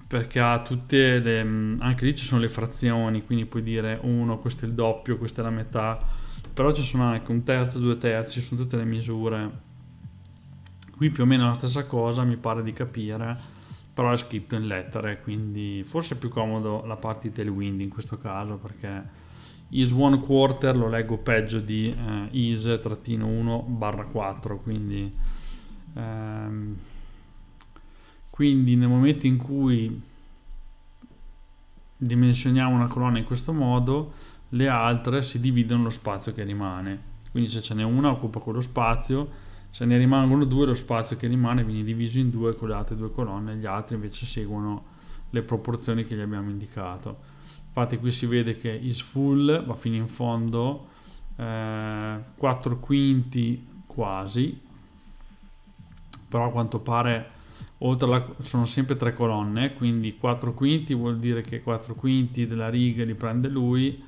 perché ha tutte le anche lì ci sono le frazioni quindi puoi dire uno questo è il doppio questa è la metà però ci sono anche un terzo due terzi ci sono tutte le misure. Qui più o meno la stessa cosa mi pare di capire però è scritto in lettere quindi forse è più comodo la parte di tailwind in questo caso perché is one quarter lo leggo peggio di eh, is-1 barra 4 quindi ehm, quindi nel momento in cui dimensioniamo una colonna in questo modo, le altre si dividono lo spazio che rimane. Quindi se ce n'è una occupa quello spazio, se ne rimangono due lo spazio che rimane viene diviso in due con le altre due colonne, gli altri invece seguono le proporzioni che gli abbiamo indicato. Infatti qui si vede che is full va fino in fondo, eh, 4 quinti quasi, però a quanto pare alla, sono sempre tre colonne, quindi 4 quinti vuol dire che 4 quinti della riga li prende lui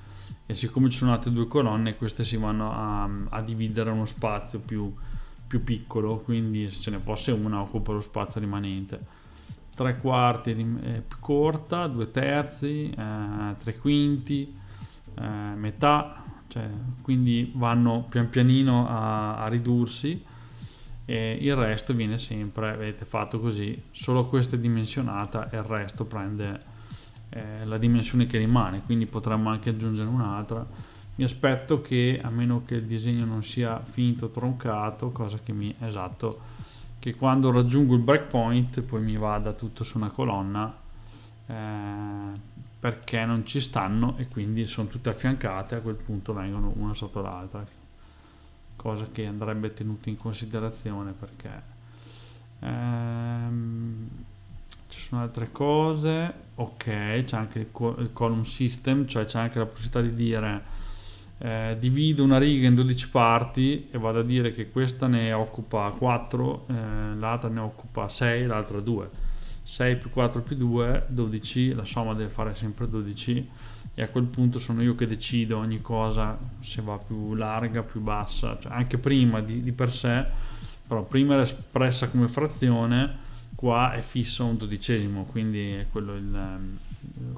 e siccome ci sono altre due colonne queste si vanno a, a dividere uno spazio più, più, piccolo, quindi se ce ne fosse una occupa lo spazio rimanente. 3 quarti è più corta, 2 terzi, eh, 3 quinti, eh, metà, cioè, quindi vanno pian pianino a, a ridursi e il resto viene sempre, vedete, fatto così, solo questa è dimensionata e il resto prende eh, la dimensione che rimane, quindi potremmo anche aggiungere un'altra. Mi aspetto che, a meno che il disegno non sia finto, troncato, cosa che mi esatto, che quando raggiungo il breakpoint poi mi vada tutto su una colonna eh, perché non ci stanno e quindi sono tutte affiancate, a quel punto vengono una sotto l'altra cosa che andrebbe tenuta in considerazione perché ehm, ci sono altre cose ok c'è anche il, co- il, column system cioè c'è anche la possibilità di dire eh, divido una riga in 12 parti e vado a dire che questa ne occupa 4 eh, l'altra ne occupa 6 l'altra 2 6 più 4 più 2 12 la somma deve fare sempre 12 e a quel punto sono io che decido ogni cosa se va più larga, più bassa, cioè anche prima di, di, per sé, però prima era espressa come frazione, qua è fisso un dodicesimo, quindi quello il, ehm,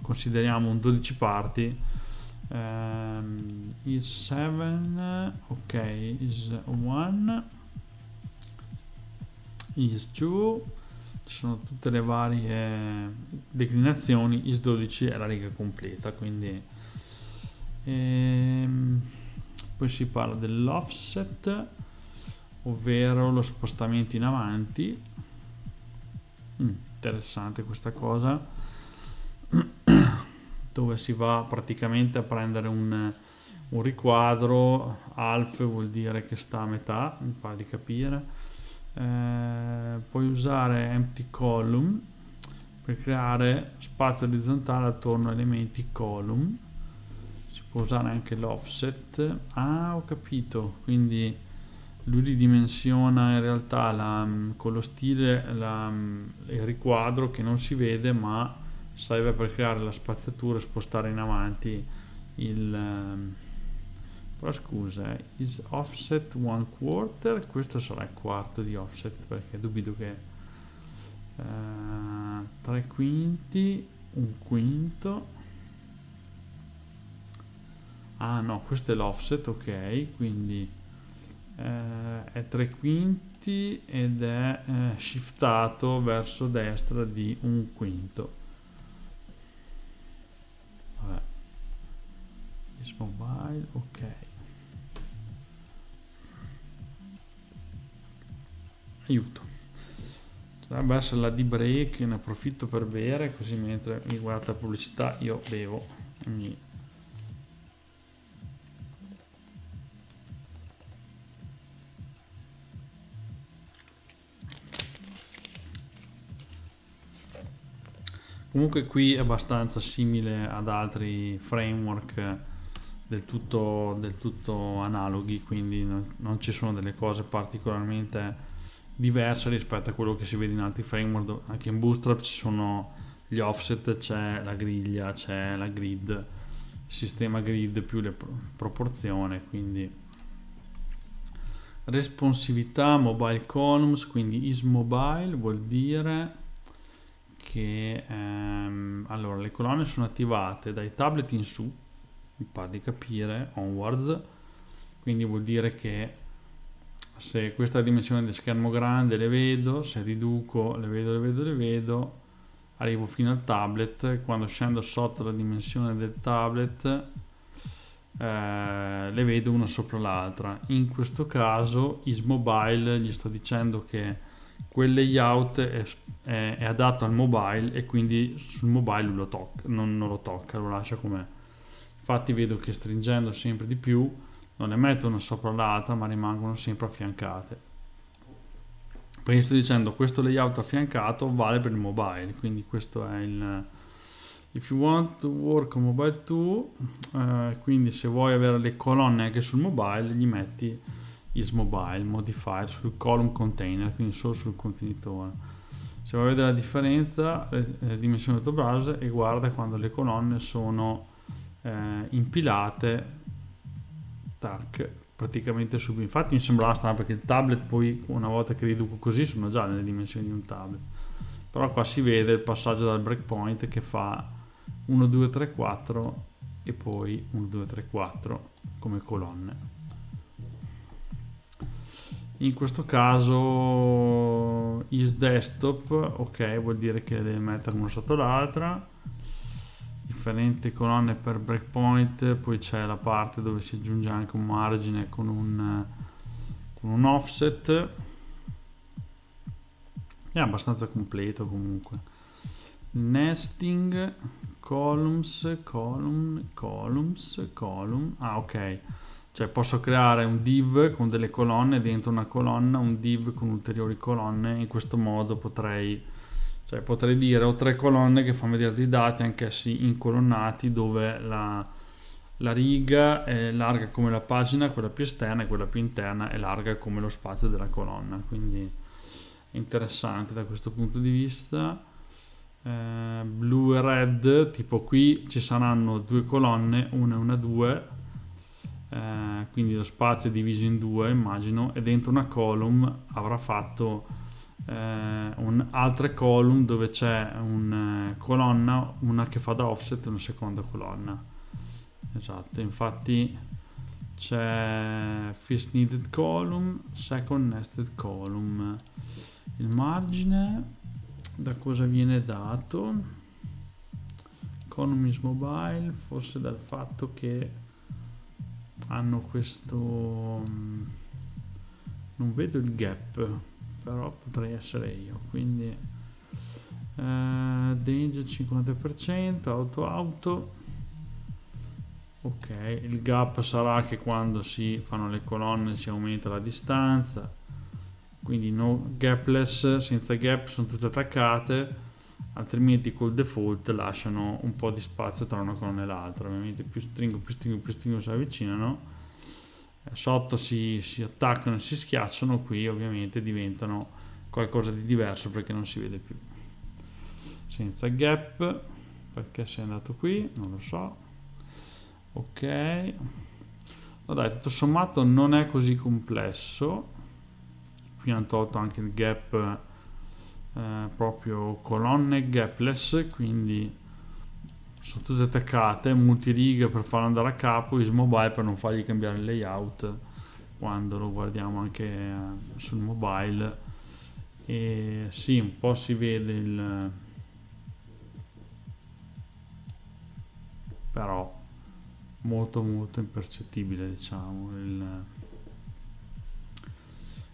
consideriamo un 12 parti. Um, is 7 ok is 1 is 2 ci sono tutte le varie declinazioni is 12 è la riga completa quindi ehm, poi si parla dell'offset ovvero lo spostamento in avanti. Mm, interessante questa cosa dove si va praticamente a prendere un, un riquadro. Alf vuol dire che sta a metà mi pare di capire. Eh, puoi usare empty column per creare spazio orizzontale attorno a elementi column. Si può usare anche l'offset. Ah ho capito. Quindi lui ridimensiona in realtà la, con lo stile la, il riquadro che non si vede ma serve per creare la spaziatura e spostare in avanti il però scusa is offset one quarter? Questo sarà il quarto di offset perché dubito che uh, tre quinti un quinto. Ah no questo è l'offset ok quindi uh, è tre quinti ed è uh, shiftato verso destra di un quinto vabbè is mobile ok. Aiuto. Dovrebbe essere la di break ne approfitto per bere così mentre mi guardate la pubblicità io bevo mi Comunque qui è abbastanza simile ad altri framework del tutto, del tutto analoghi, quindi non, non, ci sono delle cose particolarmente diversa rispetto a quello che si vede in altri framework anche in Bootstrap ci sono gli offset c'è la griglia c'è la grid sistema grid più le proporzione quindi responsività mobile columns quindi is mobile vuol dire che ehm, allora le colonne sono attivate dai tablet in su mi pare di capire onwards quindi vuol dire che se questa è la dimensione del schermo grande le vedo, se riduco le vedo, le vedo, le vedo, arrivo fino al tablet quando scendo sotto la dimensione del tablet eh, le vedo una sopra l'altra. In questo caso Ismobile gli sto dicendo che quel layout è, è, è, adatto al mobile e quindi sul mobile lo tocca, non, non lo tocca, lo lascia com'è. Infatti vedo che stringendo sempre di più non le metto una sopra l'altra ma rimangono sempre affiancate perché sto dicendo questo layout affiancato vale per il mobile quindi questo è il if you want to work on mobile too eh, quindi se vuoi avere le colonne anche sul mobile gli metti is mobile modifier sul column container quindi solo sul contenitore se vuoi vedere la differenza le, le dimensioni del tuo browser e guarda quando le colonne sono eh, impilate tac, praticamente subito. Infatti mi sembrava strano perché il tablet poi una volta che riduco così sono già nelle dimensioni di un tablet. Però qua si vede il passaggio dal breakpoint che fa 1, 2, 3, 4 e poi 1, 2, 3, 4 come colonne. In questo caso is desktop ok vuol dire che deve mettere una sotto l'altra. Differenti colonne per breakpoint poi c'è la parte dove si aggiunge anche un margine con un, con un offset. È abbastanza completo comunque. Nesting columns column columns column. Ah ok cioè posso creare un div con delle colonne dentro una colonna un div con ulteriori colonne in questo modo potrei cioè potrei dire ho tre colonne che fanno vedere dei dati anch'essi incolonnati dove la, la riga è larga come la pagina quella più esterna e quella più interna è larga come lo spazio della colonna. Quindi interessante da questo punto di vista. Eh, blu e red tipo qui ci saranno due colonne una e una due eh, quindi lo spazio è diviso in due immagino e dentro una column avrà fatto eh, un altre column dove c'è una eh, colonna una che fa da offset e una seconda colonna. Esatto infatti c'è first needed column second nested column. Il margine da cosa viene dato? Economies Mobile forse dal fatto che hanno questo mm, non vedo il gap però potrei essere io quindi eh, danger 50% auto auto. Ok il gap sarà che quando si fanno le colonne si aumenta la distanza quindi no gapless senza gap sono tutte attaccate altrimenti col default lasciano un po' di spazio tra una colonna e l'altra. Ovviamente più stringo più stringo più stringo si avvicinano. Eh, sotto si, si attaccano e si schiacciano qui ovviamente diventano qualcosa di diverso perché non si vede più. Senza gap perché sei andato qui non lo so. Ok. No dai tutto sommato non è così complesso. Qui hanno tolto anche il gap eh, proprio colonne gapless quindi sono tutte attaccate multiriga per farlo andare a capo is mobile per non fargli cambiare il layout quando lo guardiamo anche eh, sul mobile. E sì un po' si vede il però molto molto impercettibile diciamo il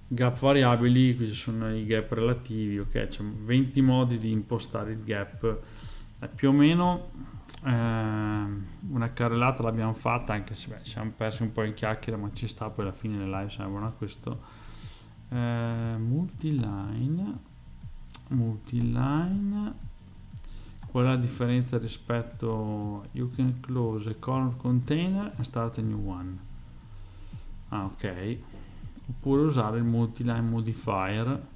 gap variabili qui ci sono i gap relativi ok c'è 20 modi di impostare il gap. Eh, più o meno eh, una carrellata l'abbiamo fatta anche se beh, siamo persi un po' in chiacchiere ma ci sta poi alla fine le live servono a questo. Eh, multiline multiline. Qual è la differenza rispetto you can close a column container and start a new one? Ah ok oppure usare il multiline modifier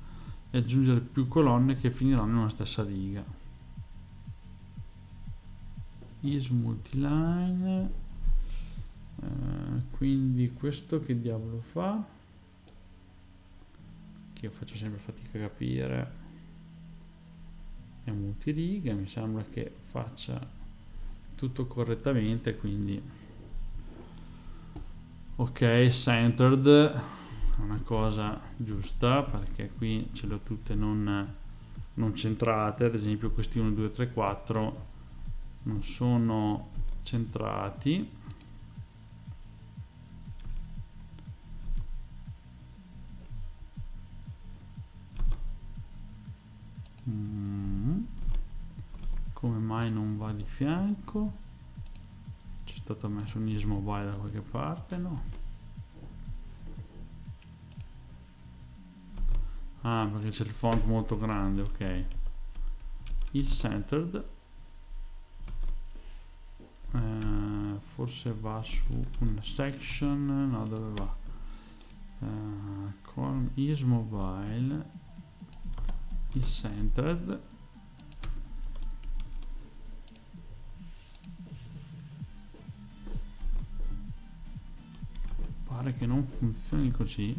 e aggiungere più colonne che finiranno in una stessa riga. Is multiline eh, quindi questo che diavolo fa? Che io faccio sempre fatica a capire. È multiriga mi sembra che faccia tutto correttamente quindi ok centered una cosa giusta perché qui ce le ho tutte non, non centrate ad esempio questi 1 2 3 4 non sono centrati. Mm. come mai non va di fianco? C'è stato messo un ismobile da qualche parte no Ah, perché c'è il font molto grande, ok. Il centered. Eh, forse va su una section, no dove va? Uh, column is mobile is centered pare che non funzioni così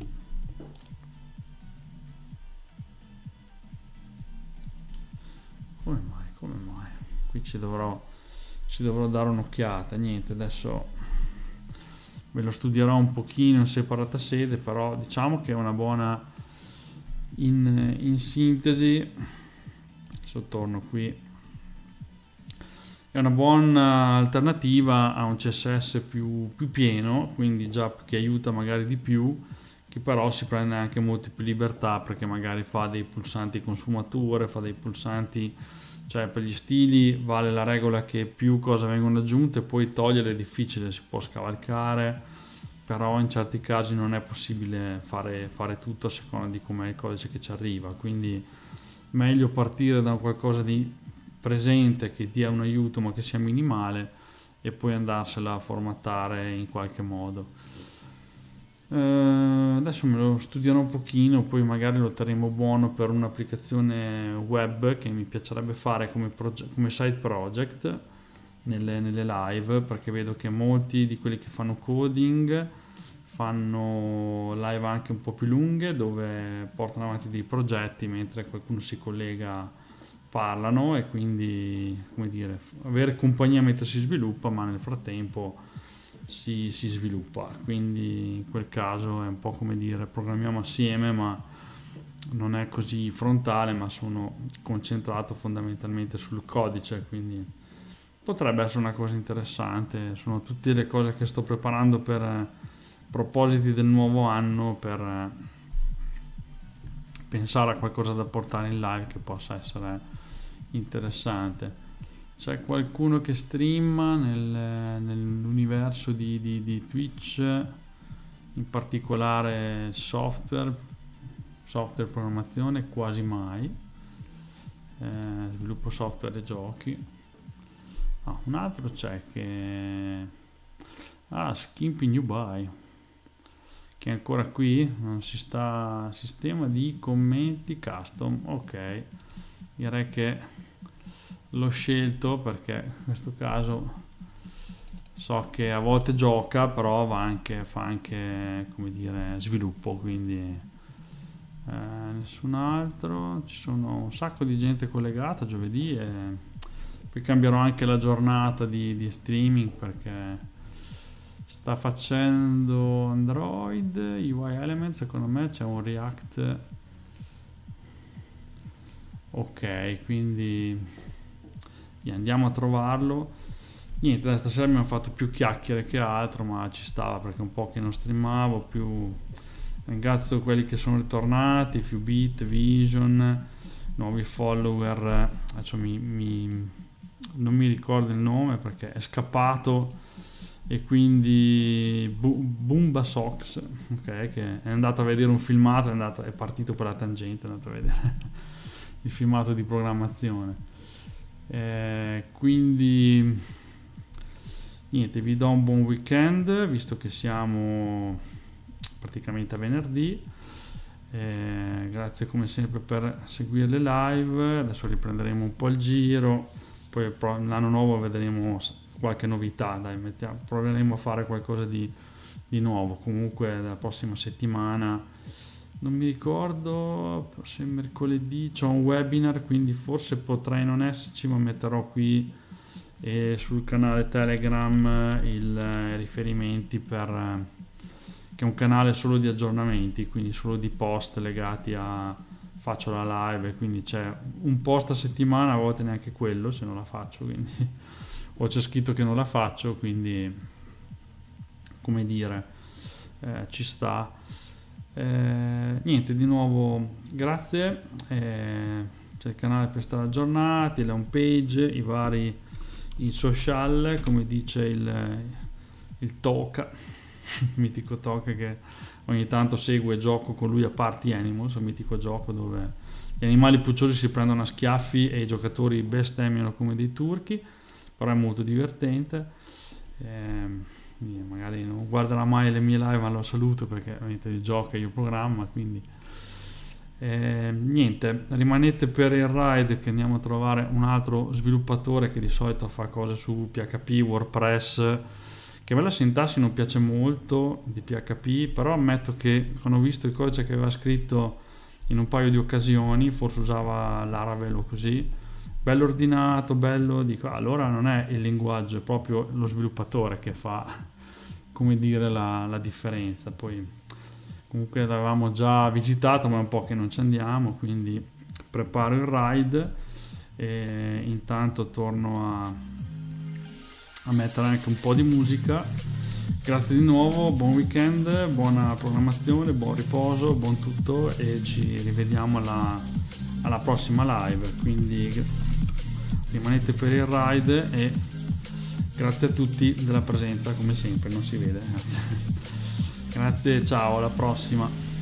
ci dovrò ci dovrò dare un'occhiata. Niente adesso ve lo studierò un pochino in separata sede, però diciamo che è una buona in, in sintesi, adesso torno qui, è una buona alternativa a un CSS più, più pieno, quindi già che aiuta magari di più, che però si prende anche molte più libertà perché magari fa dei pulsanti con sfumature, fa dei pulsanti, cioè per gli stili vale la regola che più cose vengono aggiunte, poi togliere è difficile, si può scavalcare, però in certi casi non è possibile fare, fare tutto a seconda di com'è il codice che ci arriva, quindi meglio partire da qualcosa di presente che dia un aiuto ma che sia minimale e poi andarsela a formattare in qualche modo. Uh, adesso me lo studierò un pochino, poi magari lo terremo buono per un'applicazione web che mi piacerebbe fare come, proge- come side project nelle, nelle, live, perché vedo che molti di quelli che fanno coding fanno live anche un po' più lunghe dove portano avanti dei progetti mentre qualcuno si collega parlano e quindi come dire avere compagnia mentre si sviluppa ma nel frattempo si, si sviluppa. Quindi in quel caso è un po' come dire programmiamo assieme ma non è così frontale ma sono concentrato fondamentalmente sul codice quindi potrebbe essere una cosa interessante sono tutte le cose che sto preparando per eh, propositi del nuovo anno per eh, pensare a qualcosa da portare in live che possa essere interessante c'è qualcuno che streama nel, nell'universo di, di, di, Twitch, in particolare software, software programmazione, quasi mai. Eh, sviluppo software e giochi. Ah, un altro c'è che... Ah, Skimpy New Buy che è ancora qui non si sta sistema di commenti custom ok direi che l'ho scelto perché in questo caso so che a volte gioca però anche, fa anche come dire sviluppo quindi eh, nessun altro. Ci sono un sacco di gente collegata giovedì e poi cambierò anche la giornata di, di streaming perché sta facendo Android UI Element secondo me c'è un React ok quindi andiamo a trovarlo. Niente, stasera abbiamo fatto più chiacchiere che altro, ma ci stava perché un po' che non streamavo, più ringrazio quelli che sono ritornati, Fubit, Vision, nuovi follower, adesso mi, mi, non mi ricordo il nome perché è scappato e quindi Bu- Bumba Sox, okay, che è andato a vedere un filmato, è, andato, è partito per la tangente, è andato a vedere il filmato di programmazione. Eh, quindi niente, vi do un buon weekend visto che siamo praticamente a venerdì. Eh, grazie come sempre per seguire le live. Adesso riprenderemo un po' il giro. Poi l'anno nuovo vedremo qualche novità. Dai, mettiamo, proveremo a fare qualcosa di, di nuovo. Comunque, la prossima settimana non mi ricordo se mercoledì c'è un webinar quindi forse potrei non esserci ma metterò qui eh, sul canale telegram il eh, riferimenti per eh, che è un canale solo di aggiornamenti quindi solo di post legati a faccio la live quindi c'è un post a settimana a volte neanche quello se non la faccio quindi o c'è scritto che non la faccio quindi come dire eh, ci sta eh, niente, di nuovo grazie. Eh, c'è il canale per stare aggiornati, la home page, i vari i social, come dice il, il Toca, il mitico Toca che ogni tanto segue gioco con lui a Party Animals, un mitico gioco dove gli animali pucciosi si prendono a schiaffi e i giocatori bestemmiano come dei turchi, però è molto divertente. Eh, magari non guarderà mai le mie live ma lo saluto perché ovviamente gioca io programma quindi eh, niente rimanete per il ride che andiamo a trovare un altro sviluppatore che di solito fa cose su PHP WordPress che a me la sintassi non piace molto di PHP però ammetto che quando ho visto il codice che aveva scritto in un paio di occasioni forse usava Laravel o così bello ordinato bello dico allora non è il linguaggio è proprio lo sviluppatore che fa come dire la, la differenza. Poi comunque l'avevamo già visitato, ma è un po' che non ci andiamo, quindi preparo il ride e intanto torno a, a mettere anche un po' di musica. Grazie di nuovo, buon weekend, buona programmazione, buon riposo, buon tutto e ci rivediamo alla, alla prossima live. Quindi rimanete per il ride e grazie a tutti della presenza come sempre, non si vede. Grazie, ciao, alla prossima.